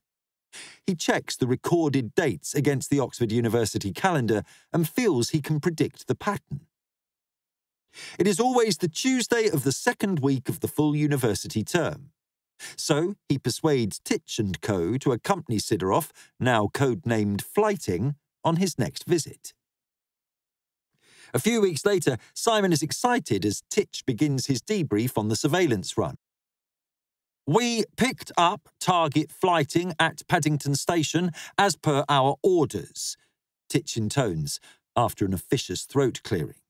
B: He checks the recorded dates against the Oxford University calendar and feels he can predict the pattern. It is always the Tuesday of the second week of the full university term. So he persuades Titch and Co. to accompany Sidorov, now codenamed Flighting, on his next visit. A few weeks later, Simon is excited as Titch begins his debrief on the surveillance run. We picked up target flighting at Paddington Station as per our orders, Titch intones, after an officious throat clearing.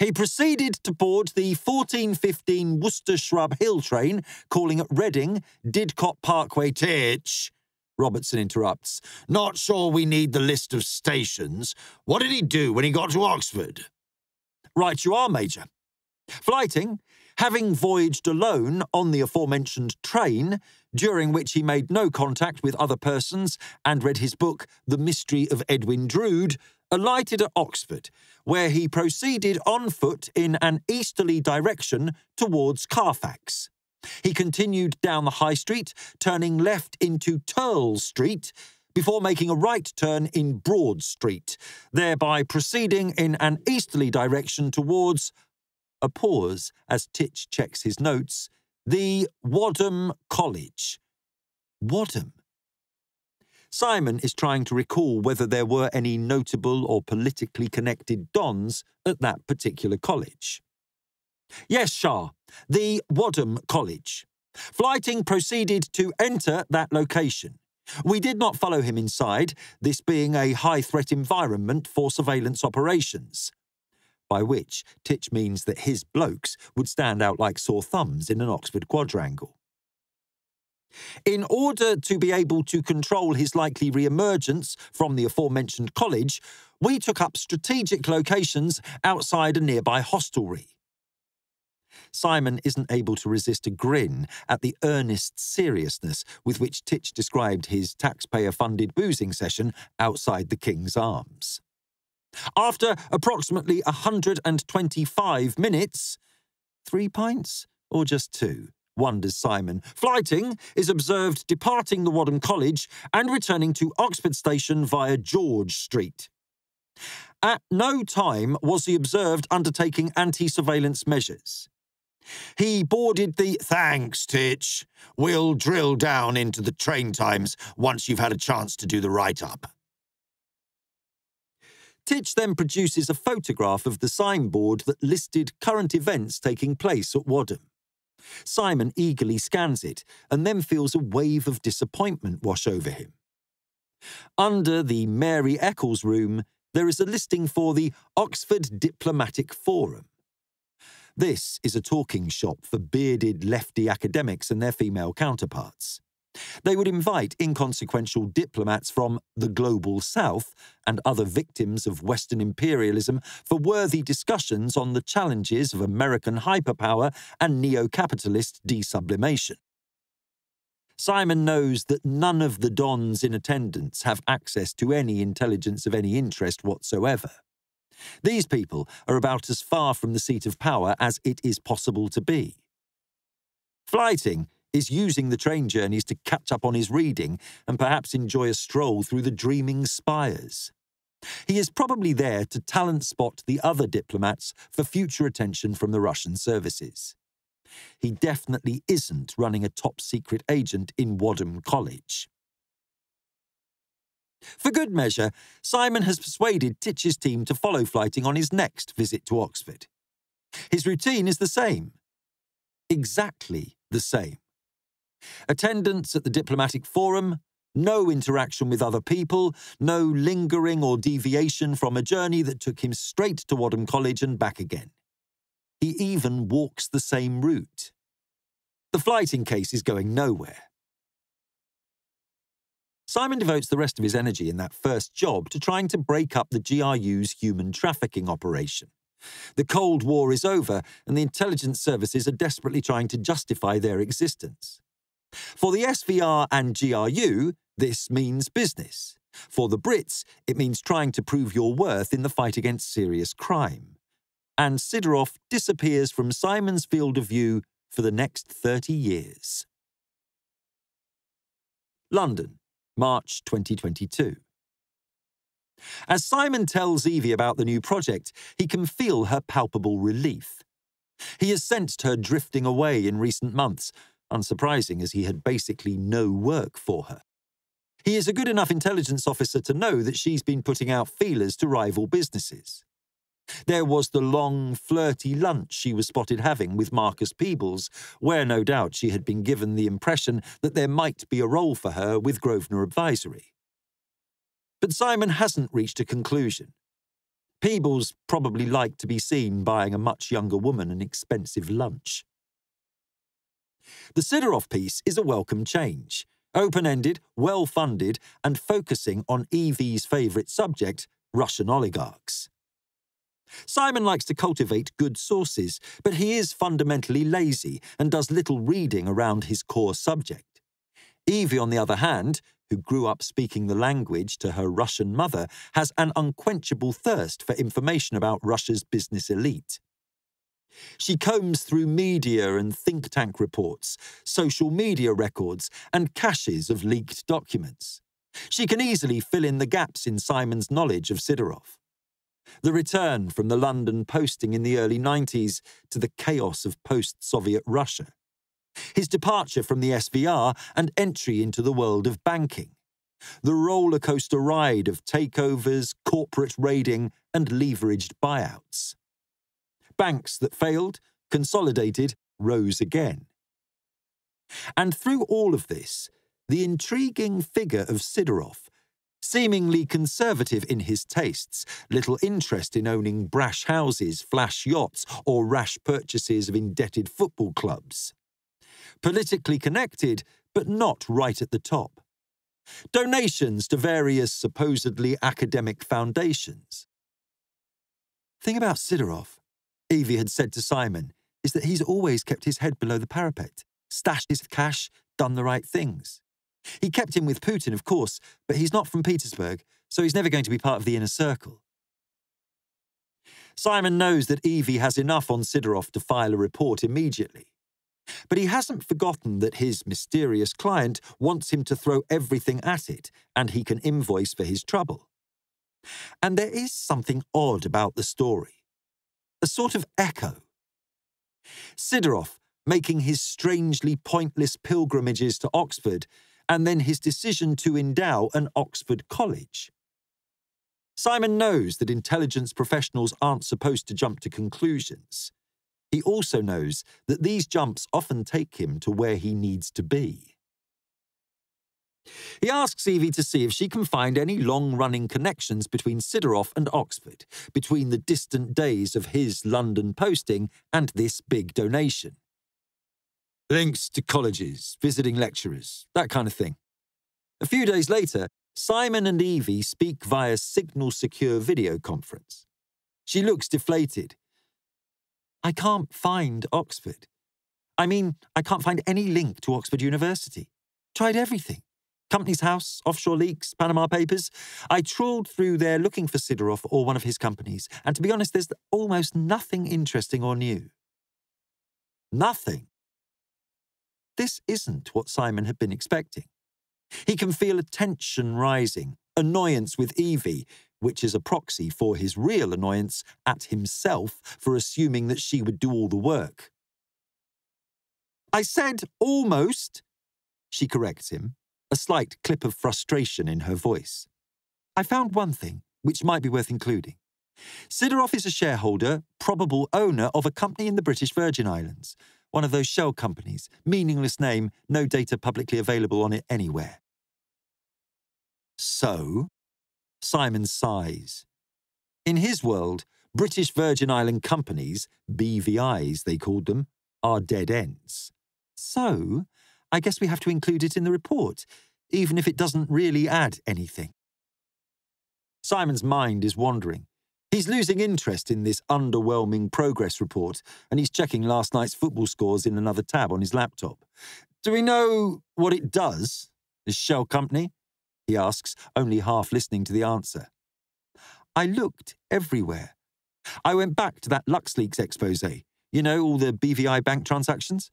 B: He proceeded to board the 1415 Worcester Shrub Hill train, calling at Reading, Didcot Parkway Titch. Robertson interrupts. Not sure we need the list of stations. What did he do when he got to Oxford? Right you are, Major. Flighting, having voyaged alone on the aforementioned train, during which he made no contact with other persons and read his book, The Mystery of Edwin Drood, alighted at Oxford, where he proceeded on foot in an easterly direction towards Carfax. He continued down the High Street, turning left into Turl Street, before making a right turn in Broad Street, thereby proceeding in an easterly direction towards a pause as Titch checks his notes the Wadham College. Wadham. Simon is trying to recall whether there were any notable or politically connected dons at that particular college. Yes, Shah, the Wadham College. Flighting proceeded to enter that location. We did not follow him inside, this being a high threat environment for surveillance operations. By which Titch means that his blokes would stand out like sore thumbs in an Oxford quadrangle. In order to be able to control his likely re-emergence from the aforementioned college, we took up strategic locations outside a nearby hostelry. Simon isn't able to resist a grin at the earnest seriousness with which Titch described his taxpayer-funded boozing session outside the King's Arms. After approximately 125 minutes, three pints or just two? wonders Simon. Flighting is observed departing the Wadham College and returning to Oxford Station via George Street. At no time was he observed undertaking anti surveillance measures. He boarded the Thanks, Titch. We'll drill down into the train times once you've had a chance to do the write up. Titch then produces a photograph of the signboard that listed current events taking place at Wadham. Simon eagerly scans it and then feels a wave of disappointment wash over him. Under the Mary Eccles room, there is a listing for the Oxford Diplomatic Forum. This is a talking shop for bearded lefty academics and their female counterparts. They would invite inconsequential diplomats from the global south and other victims of Western imperialism for worthy discussions on the challenges of American hyperpower and neo capitalist desublimation. Simon knows that none of the dons in attendance have access to any intelligence of any interest whatsoever. These people are about as far from the seat of power as it is possible to be. Flyting is using the train journeys to catch up on his reading and perhaps enjoy a stroll through the dreaming spires. He is probably there to talent spot the other diplomats for future attention from the Russian services. He definitely isn't running a top secret agent in Wadham College. For good measure, Simon has persuaded Titch's team to follow Flyting on his next visit to Oxford. His routine is the same. Exactly the same. Attendance at the diplomatic forum, no interaction with other people, no lingering or deviation from a journey that took him straight to Wadham College and back again. He even walks the same route. The flyting case is going nowhere. Simon devotes the rest of his energy in that first job to trying to break up the GRU's human trafficking operation. The Cold War is over, and the intelligence services are desperately trying to justify their existence. For the SVR and GRU, this means business. For the Brits, it means trying to prove your worth in the fight against serious crime. And Sidorov disappears from Simon's field of view for the next 30 years. London, March 2022. As Simon tells Evie about the new project, he can feel her palpable relief. He has sensed her drifting away in recent months, unsurprising as he had basically no work for her. He is a good enough intelligence officer to know that she's been putting out feelers to rival businesses. There was the long, flirty lunch she was spotted having with Marcus Peebles, where no doubt she had been given the impression that there might be a role for her with Grosvenor Advisory. But Simon hasn't reached a conclusion. Peebles probably liked to be seen buying a much younger woman an expensive lunch. The Sidorov piece is a welcome change, open ended, well funded, and focusing on Evie's favourite subject, Russian oligarchs. Simon likes to cultivate good sources, but he is fundamentally lazy and does little reading around his core subject. Evie, on the other hand, who grew up speaking the language to her Russian mother, has an unquenchable thirst for information about Russia's business elite. She combs through media and think tank reports, social media records, and caches of leaked documents. She can easily fill in the gaps in Simon's knowledge of Sidorov. The return from the London posting in the early 90s to the chaos of post Soviet Russia. His departure from the SVR and entry into the world of banking. The roller coaster ride of takeovers, corporate raiding, and leveraged buyouts. Banks that failed, consolidated, rose again. And through all of this, the intriguing figure of Sidorov, seemingly conservative in his tastes, little interest in owning brash houses, flash yachts, or rash purchases of indebted football clubs. Politically connected, but not right at the top. Donations to various supposedly academic foundations. Thing about Sidorov, Evie had said to Simon, is that he's always kept his head below the parapet, stashed his cash, done the right things. He kept him with Putin, of course, but he's not from Petersburg, so he's never going to be part of the inner circle. Simon knows that Evie has enough on Sidorov to file a report immediately. But he hasn't forgotten that his mysterious client wants him to throw everything at it, and he can invoice for his trouble. And there is something odd about the story a sort of echo. Sidorov making his strangely pointless pilgrimages to Oxford, and then his decision to endow an Oxford college. Simon knows that intelligence professionals aren't supposed to jump to conclusions. He also knows that these jumps often take him to where he needs to be. He asks Evie to see if she can find any long running connections between Sidorov and Oxford, between the distant days of his London posting and this big donation. Links to colleges, visiting lecturers, that kind of thing. A few days later, Simon and Evie speak via Signal Secure video conference. She looks deflated. I can't find Oxford. I mean, I can't find any link to Oxford University. Tried everything. Companies House, offshore leaks, Panama Papers. I trawled through there looking for Sidorov or one of his companies, and to be honest, there's almost nothing interesting or new. Nothing. This isn't what Simon had been expecting. He can feel a tension rising, annoyance with Evie, which is a proxy for his real annoyance at himself for assuming that she would do all the work. I said almost, she corrects him, a slight clip of frustration in her voice. I found one thing which might be worth including. Sidorov is a shareholder, probable owner of a company in the British Virgin Islands, one of those shell companies, meaningless name, no data publicly available on it anywhere. So? Simon sighs. In his world, British Virgin Island companies, BVIs they called them, are dead ends. So, I guess we have to include it in the report, even if it doesn't really add anything. Simon's mind is wandering. He's losing interest in this underwhelming progress report, and he's checking last night's football scores in another tab on his laptop. Do we know what it does, this shell company? He asks, only half listening to the answer. I looked everywhere. I went back to that LuxLeaks expose. You know, all the BVI bank transactions?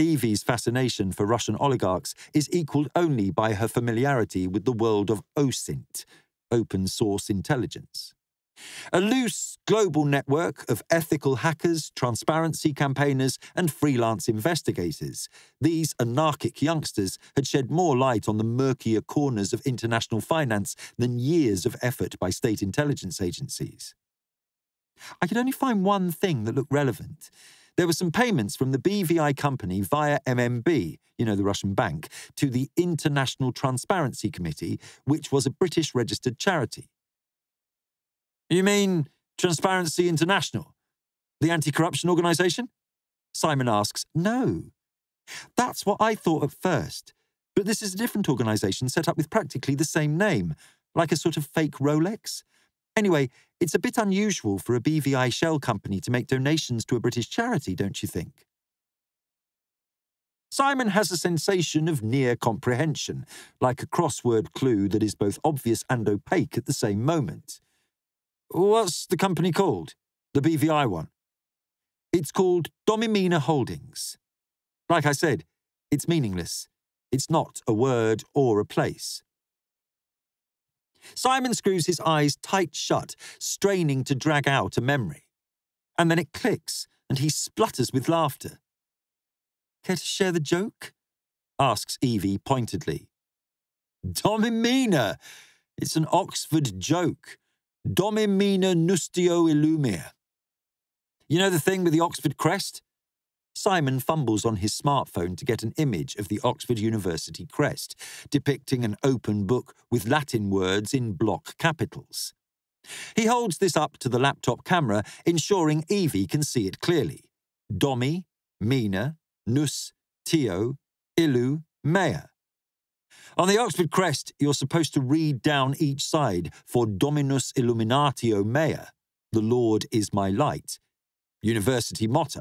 B: Evie's fascination for Russian oligarchs is equalled only by her familiarity with the world of OSINT, open source intelligence. A loose global network of ethical hackers, transparency campaigners, and freelance investigators. These anarchic youngsters had shed more light on the murkier corners of international finance than years of effort by state intelligence agencies. I could only find one thing that looked relevant there were some payments from the BVI company via MMB, you know, the Russian bank, to the International Transparency Committee, which was a British registered charity. You mean Transparency International, the anti corruption organisation? Simon asks. No. That's what I thought at first. But this is a different organisation set up with practically the same name, like a sort of fake Rolex. Anyway, it's a bit unusual for a BVI shell company to make donations to a British charity, don't you think? Simon has a sensation of near comprehension, like a crossword clue that is both obvious and opaque at the same moment. What's the company called? The BVI one? It's called Domimina Holdings. Like I said, it's meaningless. It's not a word or a place. Simon screws his eyes tight shut, straining to drag out a memory. And then it clicks, and he splutters with laughter. Care to share the joke? asks Evie pointedly. Domimina! It's an Oxford joke. Domimina nustio illumea. You know the thing with the Oxford crest? Simon fumbles on his smartphone to get an image of the Oxford University crest, depicting an open book with Latin words in block capitals. He holds this up to the laptop camera, ensuring Evie can see it clearly. Domi, Mina, Nus, Tio, Illu, Mea. On the Oxford crest, you're supposed to read down each side for Dominus Illuminatio Mea, the Lord is my light, university motto.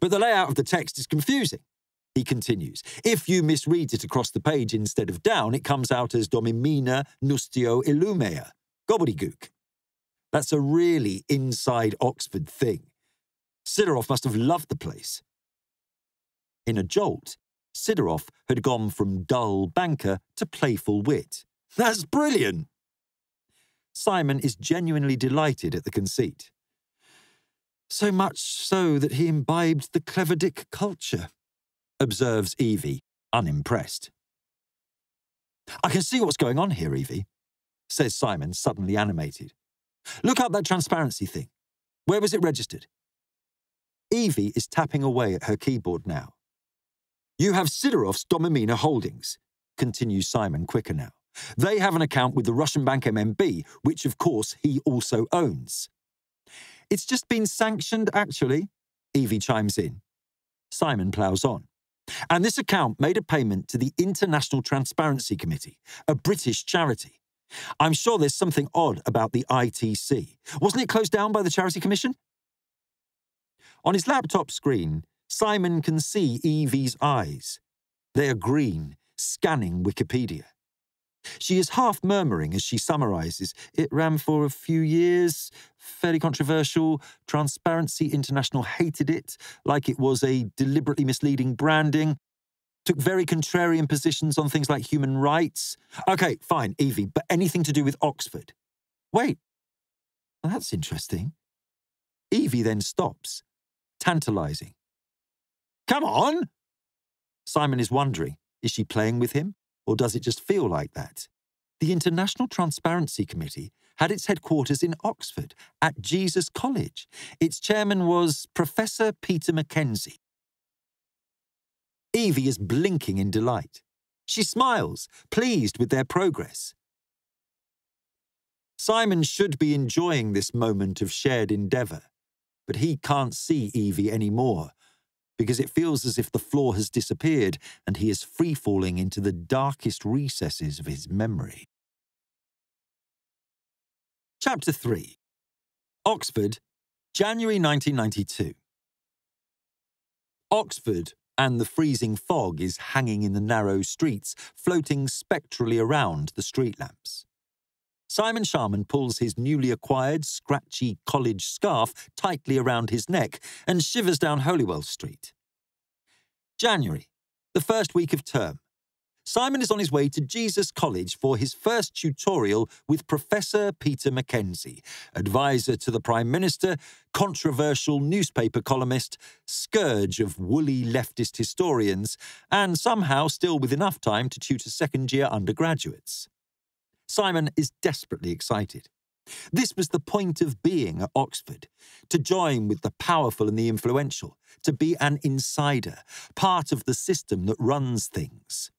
B: But the layout of the text is confusing. He continues. If you misread it across the page instead of down, it comes out as Domimina Nustio Illumea. Gobbledygook. That's a really inside Oxford thing. Sidorov must have loved the place. In a jolt, Sidorov had gone from dull banker to playful wit. That's brilliant! Simon is genuinely delighted at the conceit so much so that he imbibed the clever dick culture, observes Evie, unimpressed. I can see what's going on here, Evie, says Simon, suddenly animated. Look up that transparency thing. Where was it registered? Evie is tapping away at her keyboard now. You have Sidorov's Domimina Holdings, continues Simon quicker now. They have an account with the Russian bank MMB, which of course he also owns. It's just been sanctioned, actually, Evie chimes in. Simon ploughs on. And this account made a payment to the International Transparency Committee, a British charity. I'm sure there's something odd about the ITC. Wasn't it closed down by the Charity Commission? On his laptop screen, Simon can see Evie's eyes. They are green, scanning Wikipedia. She is half murmuring as she summarises. It ran for a few years, fairly controversial. Transparency International hated it, like it was a deliberately misleading branding. Took very contrarian positions on things like human rights. Okay, fine, Evie, but anything to do with Oxford. Wait, that's interesting. Evie then stops, tantalising. Come on! Simon is wondering is she playing with him, or does it just feel like that? The International Transparency Committee had its headquarters in Oxford at Jesus College. Its chairman was Professor Peter Mackenzie. Evie is blinking in delight. She smiles, pleased with their progress. Simon should be enjoying this moment of shared endeavour, but he can't see Evie anymore because it feels as if the floor has disappeared and he is free falling into the darkest recesses of his memory. Chapter 3 Oxford, January 1992. Oxford and the freezing fog is hanging in the narrow streets, floating spectrally around the street lamps. Simon Sharman pulls his newly acquired scratchy college scarf tightly around his neck and shivers down Holywell Street. January, the first week of term. Simon is on his way to Jesus College for his first tutorial with Professor Peter Mackenzie, advisor to the Prime Minister, controversial newspaper columnist, scourge of woolly leftist historians, and somehow still with enough time to tutor second year undergraduates. Simon is desperately excited. This was the point of being at Oxford to join with the powerful and the influential, to be an insider, part of the system that runs things.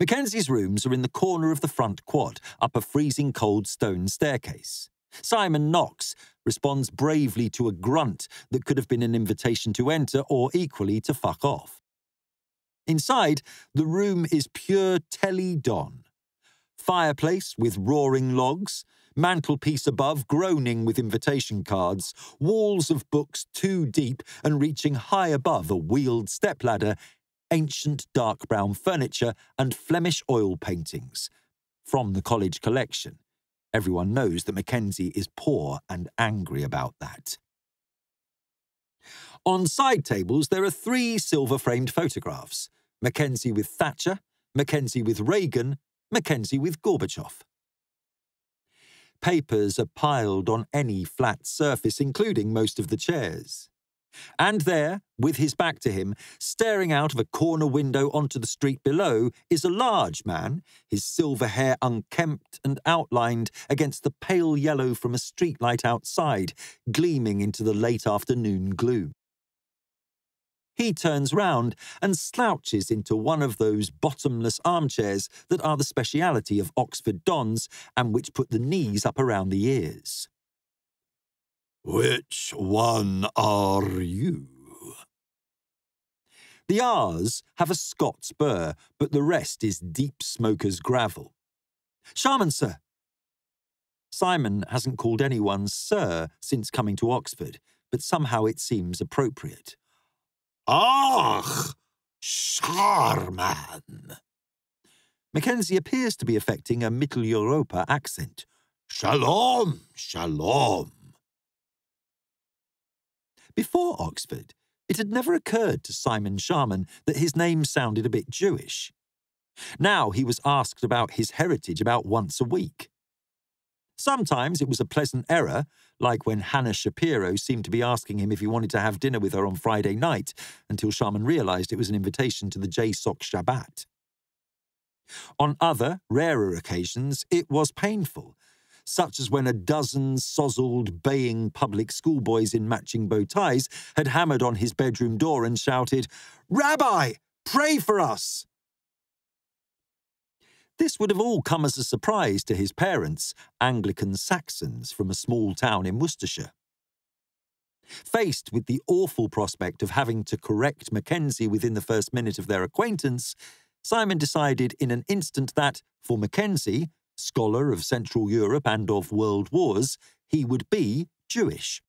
B: Mackenzie's rooms are in the corner of the front quad, up a freezing cold stone staircase. Simon knocks, responds bravely to a grunt that could have been an invitation to enter or equally to fuck off. Inside, the room is pure telly don fireplace with roaring logs, mantelpiece above groaning with invitation cards, walls of books two deep and reaching high above a wheeled stepladder, ancient dark brown furniture, and Flemish oil paintings. From the college collection. Everyone knows that Mackenzie is poor and angry about that. On side tables, there are three silver framed photographs Mackenzie with Thatcher, Mackenzie with Reagan, Mackenzie with Gorbachev. Papers are piled on any flat surface, including most of the chairs. And there, with his back to him, staring out of a corner window onto the street below, is a large man, his silver hair unkempt and outlined against the pale yellow from a streetlight outside, gleaming into the late afternoon gloom. He turns round and slouches into one of those bottomless armchairs that are the speciality of Oxford dons and which put the knees up around the ears.
E: Which one are you?
B: The R's have a Scots burr, but the rest is deep smoker's gravel. Sharman, sir. Simon hasn't called anyone sir since coming to Oxford, but somehow it seems appropriate.
E: Ach, Sharman.
B: Mackenzie appears to be affecting a Mittel Europa accent.
E: Shalom, shalom.
B: Before Oxford, it had never occurred to Simon Sharman that his name sounded a bit Jewish. Now he was asked about his heritage about once a week. Sometimes it was a pleasant error, like when Hannah Shapiro seemed to be asking him if he wanted to have dinner with her on Friday night, until Sharman realised it was an invitation to the JSOC Shabbat. On other, rarer occasions, it was painful, such as when a dozen sozzled, baying public schoolboys in matching bow ties had hammered on his bedroom door and shouted, Rabbi, pray for us! This would have all come as a surprise to his parents, Anglican Saxons from a small town in Worcestershire. Faced with the awful prospect of having to correct Mackenzie within the first minute of their acquaintance, Simon decided in an instant that, for Mackenzie, scholar of Central Europe and of world wars, he would be Jewish.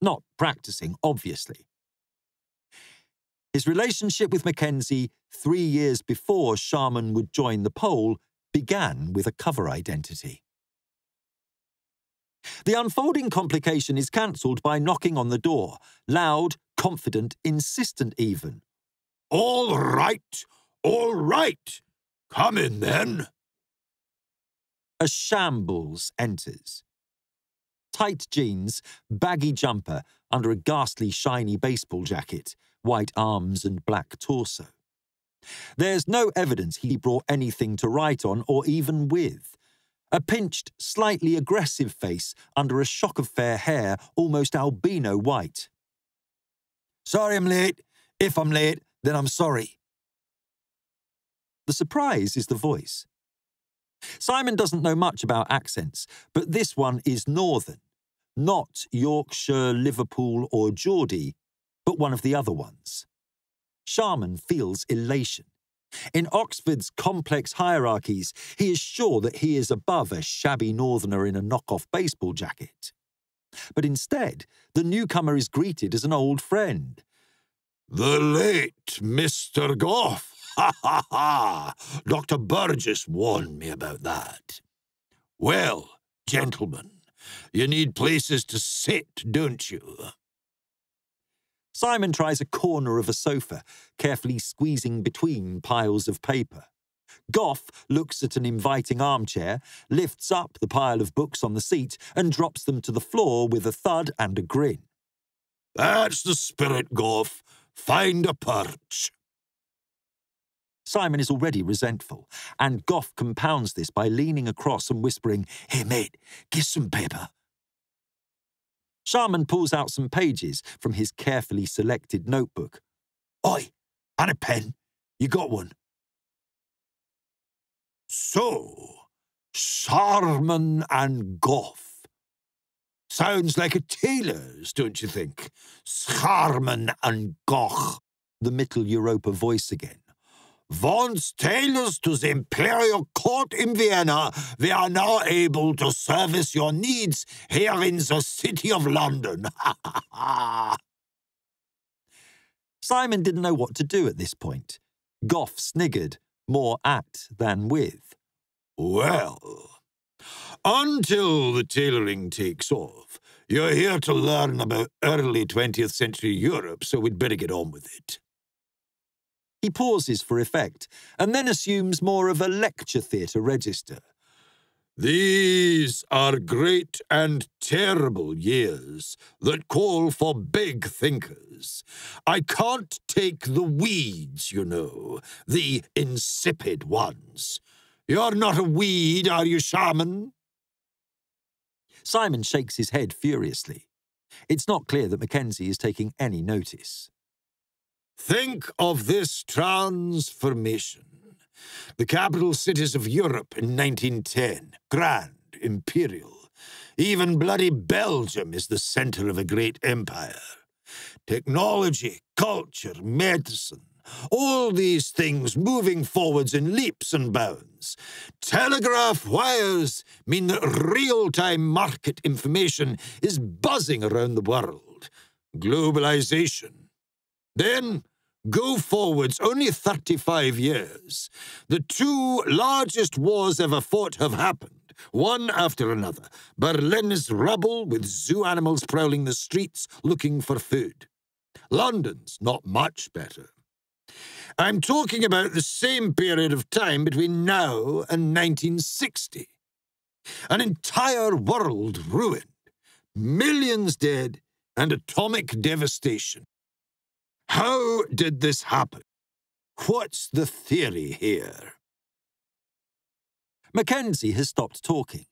B: Not practicing, obviously.
F: His relationship with Mackenzie, three years before Sharman would join the Pole, began with a cover identity. The unfolding complication is cancelled by knocking on the door, loud, confident, insistent even.
B: All right, all right. Come in then.
F: A shambles enters. Tight jeans, baggy jumper under a ghastly shiny baseball jacket, white arms and black torso. There's no evidence he brought anything to write on or even with. A pinched, slightly aggressive face under a shock of fair hair, almost albino white.
B: Sorry I'm late. If I'm late, then I'm sorry.
F: The surprise is the voice. Simon doesn't know much about accents, but this one is northern, not Yorkshire, Liverpool, or Geordie, but one of the other ones. Sharman feels elation. In Oxford's complex hierarchies, he is sure that he is above a shabby northerner in a knockoff baseball jacket. But instead, the newcomer is greeted as an old friend.
B: The late Mr. Gough. [LAUGHS] Ha ha ha! Dr. Burgess warned me about that. Well, gentlemen, you need places to sit, don't you?
F: Simon tries a corner of a sofa, carefully squeezing between piles of paper. Gough looks at an inviting armchair, lifts up the pile of books on the seat, and drops them to the floor with a thud and a grin.
B: That's the spirit, Gough. Find a perch.
F: Simon is already resentful, and Gough compounds this by leaning across and whispering, Hey, mate, give some paper. Sharman pulls out some pages from his carefully selected notebook.
B: Oi, and a pen. You got one? So, Sharman and Gough. Sounds like a tailor's, don't you think? Sharman and Gough.
F: The Mitteleuropa voice again.
B: Once tailors to the imperial court in Vienna, we are now able to service your needs here in the city of London. [LAUGHS]
F: Simon didn't know what to do at this point. Gough sniggered, more at than with.
B: Well, until the tailoring takes off, you're here to learn about early 20th century Europe, so we'd better get on with it.
F: He pauses for effect, and then assumes more of a lecture theatre register.
B: These are great and terrible years that call for big thinkers. I can't take the weeds, you know, the insipid ones. You're not a weed, are you, Sharman?
F: Simon shakes his head furiously. It's not clear that Mackenzie is taking any notice.
B: Think of this transformation. The capital cities of Europe in 1910, grand, imperial. Even bloody Belgium is the center of a great empire. Technology, culture, medicine, all these things moving forwards in leaps and bounds. Telegraph wires mean that real-time market information is buzzing around the world. Globalization. Then Go forwards only 35 years. The two largest wars ever fought have happened, one after another. Berlin's rubble, with zoo animals prowling the streets looking for food. London's not much better. I'm talking about the same period of time between now and 1960. An entire world ruined, millions dead, and atomic devastation. How did this happen? What's the theory here?
F: Mackenzie has stopped talking.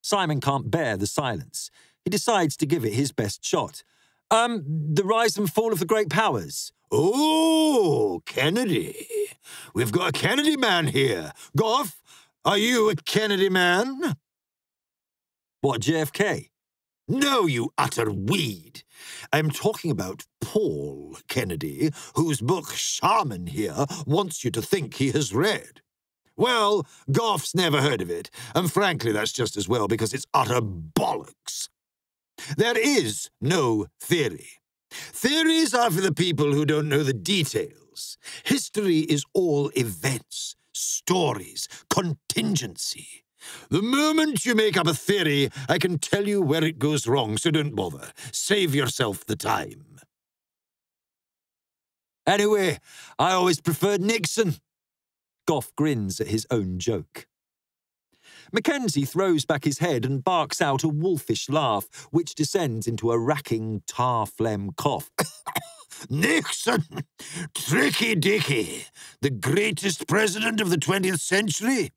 F: Simon can't bear the silence. He decides to give it his best shot. Um, the rise and fall of the great powers.
B: Oh, Kennedy. We've got a Kennedy man here. Gough, are you a Kennedy man?
F: What, JFK?
B: No, you utter weed. I'm talking about Paul Kennedy, whose book Sharman here wants you to think he has read. Well, Gough's never heard of it, and frankly, that's just as well because it's utter bollocks. There is no theory.
E: Theories are for the people who don't know the details. History is all events, stories, contingency. The moment you make up a theory, I can tell you where it goes wrong, so don't bother. Save yourself the time.
B: Anyway, I always preferred Nixon. Gough grins at his own joke. Mackenzie throws back his head and barks out a wolfish laugh, which descends into a racking tar phlegm cough. [COUGHS]
E: Nixon! Tricky Dicky! The greatest president of the 20th century?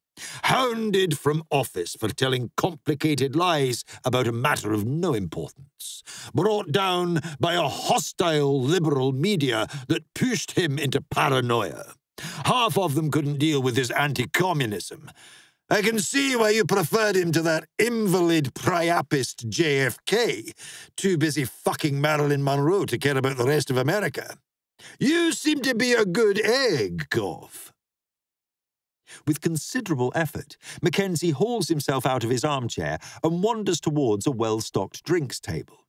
E: Hounded from office for telling complicated lies about a matter of no importance. Brought down by a hostile liberal media that pushed him into paranoia. Half of them couldn't deal with his anti communism. I can see why you preferred him to that invalid priapist JFK, too busy fucking Marilyn Monroe to care about the rest of America. You seem to be a good egg, Gough.
B: With considerable effort, Mackenzie hauls himself out of his armchair and wanders towards a well stocked drinks table.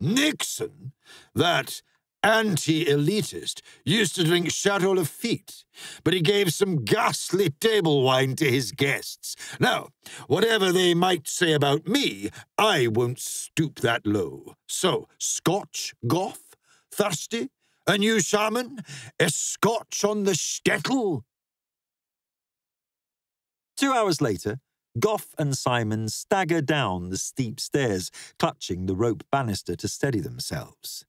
E: Nixon? That anti-elitist, used to drink Chateau Lafite, but he gave some ghastly table wine to his guests. Now, whatever they might say about me, I won't stoop that low. So, Scotch, Gough, thirsty, a new Sharman, a Scotch on the stettel.
B: Two hours later, Gough and Simon stagger down the steep stairs, clutching the rope banister to steady themselves.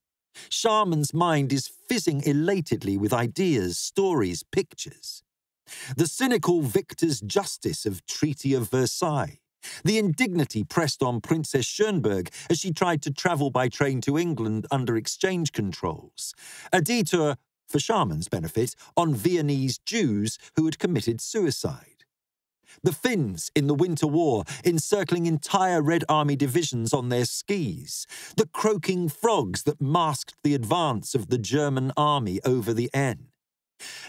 B: Sharman's mind is fizzing elatedly with ideas, stories, pictures. The cynical victor's justice of Treaty of Versailles. The indignity pressed on Princess Schönberg as she tried to travel by train to England under exchange controls. A detour, for Sharman's benefit, on Viennese Jews who had committed suicide the Finns in the Winter War, encircling entire Red Army divisions on their skis, the croaking frogs that masked the advance of the German army over the Aisne.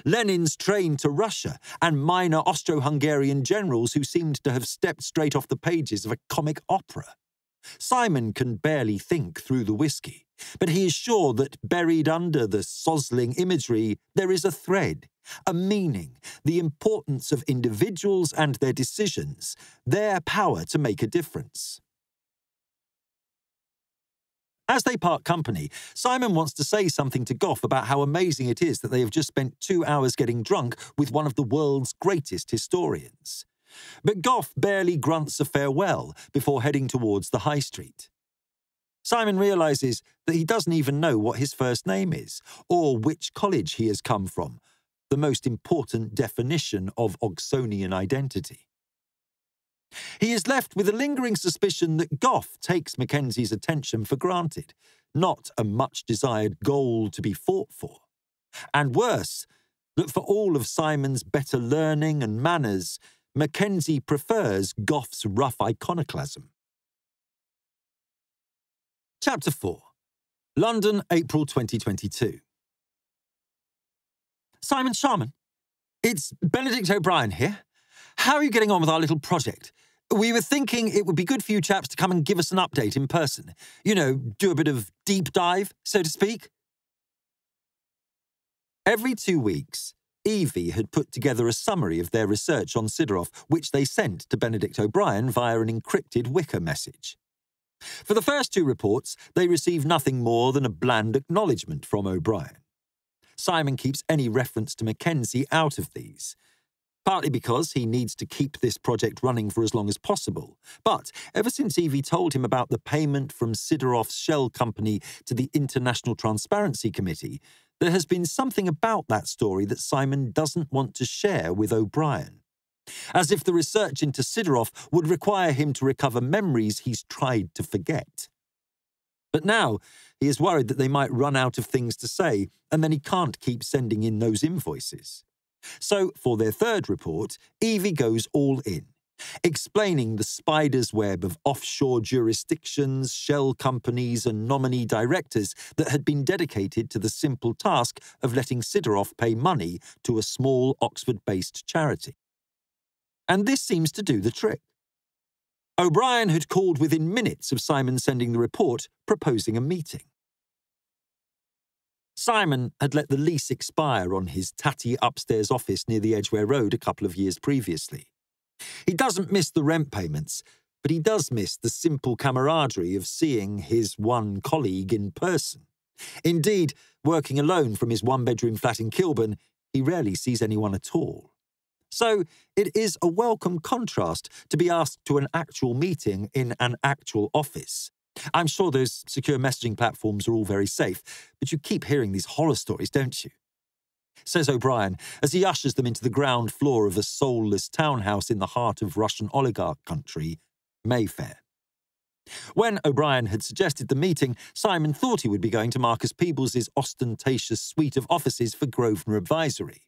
B: Lenin's train to Russia and minor Austro Hungarian generals who seemed to have stepped straight off the pages of a comic opera. Simon can barely think through the whisky, but he is sure that buried under the sozzling imagery there is a thread, a meaning, the importance of individuals and their decisions, their power to make a difference. As they part company, Simon wants to say something to Gough about how amazing it is that they have just spent two hours getting drunk with one of the world's greatest historians. But Gough barely grunts a farewell before heading towards the high street. Simon realises that he doesn't even know what his first name is, or which college he has come from, the most important definition of Oxonian identity. He is left with a lingering suspicion that Gough takes Mackenzie's attention for granted, not a much desired goal to be fought for. And worse, that for all of Simon's better learning and manners, Mackenzie prefers Gough's rough iconoclasm. Chapter 4 London, April 2022. Simon Sharman, it's Benedict O'Brien here. How are you getting on with our little project? We were thinking it would be good for you chaps to come and give us an update in person. You know, do a bit of deep dive, so to speak. Every two weeks, Evie had put together a summary of their research on Sidorov, which they sent to Benedict O'Brien via an encrypted Wickr message. For the first two reports, they receive nothing more than a bland acknowledgement from O'Brien. Simon keeps any reference to Mackenzie out of these, partly because he needs to keep this project running for as long as possible. But ever since Evie told him about the payment from Sidorov's shell company to the International Transparency Committee, there has been something about that story that Simon doesn't want to share with O'Brien. As if the research into Sidorov would require him to recover memories he's tried to forget. But now, he is worried that they might run out of things to say, and then he can't keep sending in those invoices. So, for their third report, Evie goes all in explaining the spider's web of offshore jurisdictions, shell companies, and nominee directors that had been dedicated to the simple task of letting Sidorov pay money to a small Oxford based charity. And this seems to do the trick. O'Brien had called within minutes of Simon sending the report, proposing a meeting. Simon had let the lease expire on his tatty upstairs office near the Edgware Road a couple of years previously. He doesn't miss the rent payments, but he does miss the simple camaraderie of seeing his one colleague in person. Indeed, working alone from his one bedroom flat in Kilburn, he rarely sees anyone at all. So it is a welcome contrast to be asked to an actual meeting in an actual office. I'm sure those secure messaging platforms are all very safe, but you keep hearing these horror stories, don't you? Says O'Brien as he ushers them into the ground floor of a soulless townhouse in the heart of Russian oligarch country, Mayfair. When O'Brien had suggested the meeting, Simon thought he would be going to Marcus Peebles' ostentatious suite of offices for Grosvenor Advisory.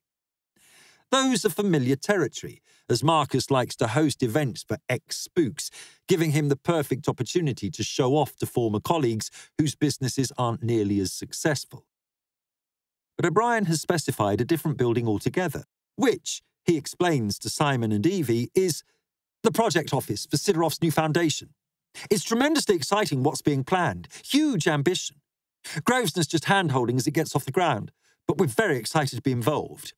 B: Those are familiar territory, as Marcus likes to host events for ex spooks, giving him the perfect opportunity to show off to former colleagues whose businesses aren't nearly as successful. But O'Brien has specified a different building altogether, which, he explains to Simon and Evie, is the project office for Sidorov's new foundation. It's tremendously exciting what's being planned, huge ambition. Grosvenor's just hand-holding as it gets off the ground, but we're very excited to be involved.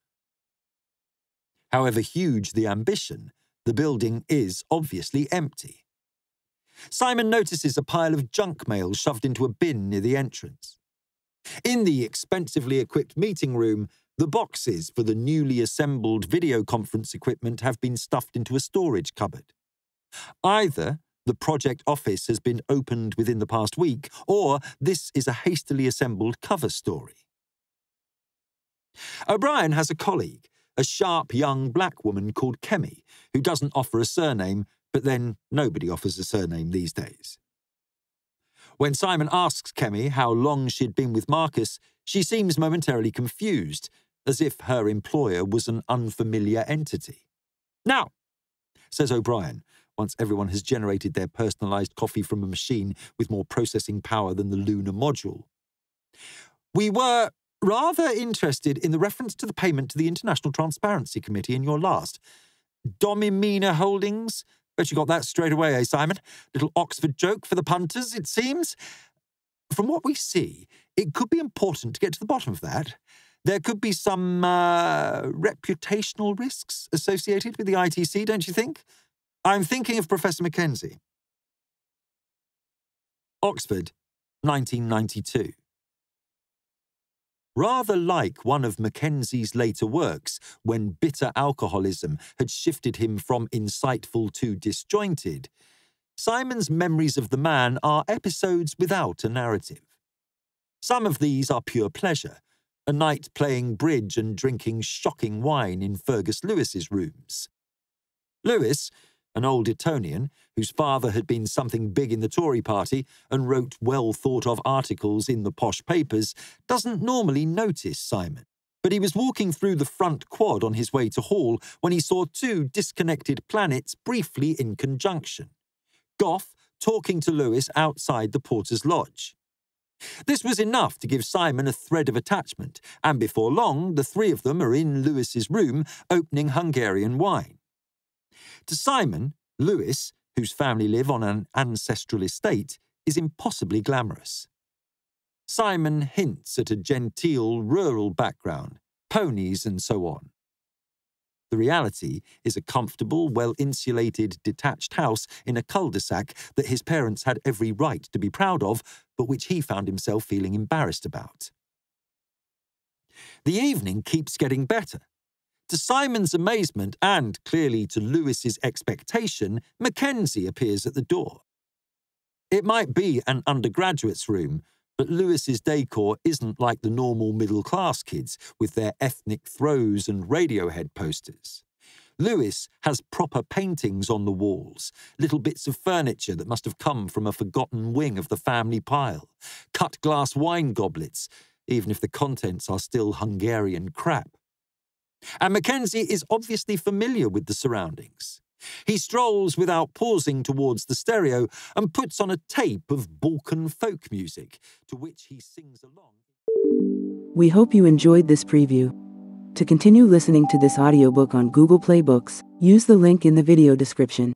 B: However huge the ambition, the building is obviously empty. Simon notices a pile of junk mail shoved into a bin near the entrance. In the expensively equipped meeting room, the boxes for the newly assembled video conference equipment have been stuffed into a storage cupboard. Either the project office has been opened within the past week, or this is a hastily assembled cover story. O'Brien has a colleague, a sharp young black woman called Kemi, who doesn't offer a surname, but then nobody offers a surname these days. When Simon asks Kemi how long she'd been with Marcus, she seems momentarily confused as if her employer was an unfamiliar entity. Now, says O'Brien, once everyone has generated their personalised coffee from a machine with more processing power than the lunar module. We were rather interested in the reference to the payment to the International Transparency Committee in your last. Domimina Holdings? Bet you got that straight away, eh, Simon? Little Oxford joke for the punters, it seems. From what we see, it could be important to get to the bottom of that. There could be some uh, reputational risks associated with the ITC, don't you think? I'm thinking of Professor Mackenzie. Oxford, 1992. Rather like one of Mackenzie's later works, when bitter alcoholism had shifted him from insightful to disjointed, Simon's memories of the man are episodes without a narrative. Some of these are pure pleasure, a night playing bridge and drinking shocking wine in Fergus Lewis's rooms. Lewis, an old Etonian whose father had been something big in the Tory party and wrote well thought of articles in the posh papers, doesn't normally notice Simon. But he was walking through the front quad on his way to Hall when he saw two disconnected planets briefly in conjunction. Gough talking to Lewis outside the porter's lodge. This was enough to give Simon a thread of attachment, and before long, the three of them are in Lewis's room opening Hungarian wine. To Simon, Lewis, whose family live on an ancestral estate, is impossibly glamorous. Simon hints at a genteel rural background, ponies and so on. The reality is a comfortable, well insulated, detached house in a cul de sac that his parents had every right to be proud of, but which he found himself feeling embarrassed about. The evening keeps getting better. To Simon's amazement, and clearly to Lewis's expectation, Mackenzie appears at the door. It might be an undergraduate's room, but Lewis's decor isn't like the normal middle class kids with their ethnic throws and Radiohead posters. Lewis has proper paintings on the walls, little bits of furniture that must have come from a forgotten wing of the family pile, cut glass wine goblets, even if the contents are still Hungarian crap. And Mackenzie is obviously familiar with the surroundings. He strolls without pausing towards the stereo and puts on a tape of Balkan folk music, to which he sings along.
G: We hope you enjoyed this preview. To continue listening to this audiobook on Google Play Books, use the link in the video description.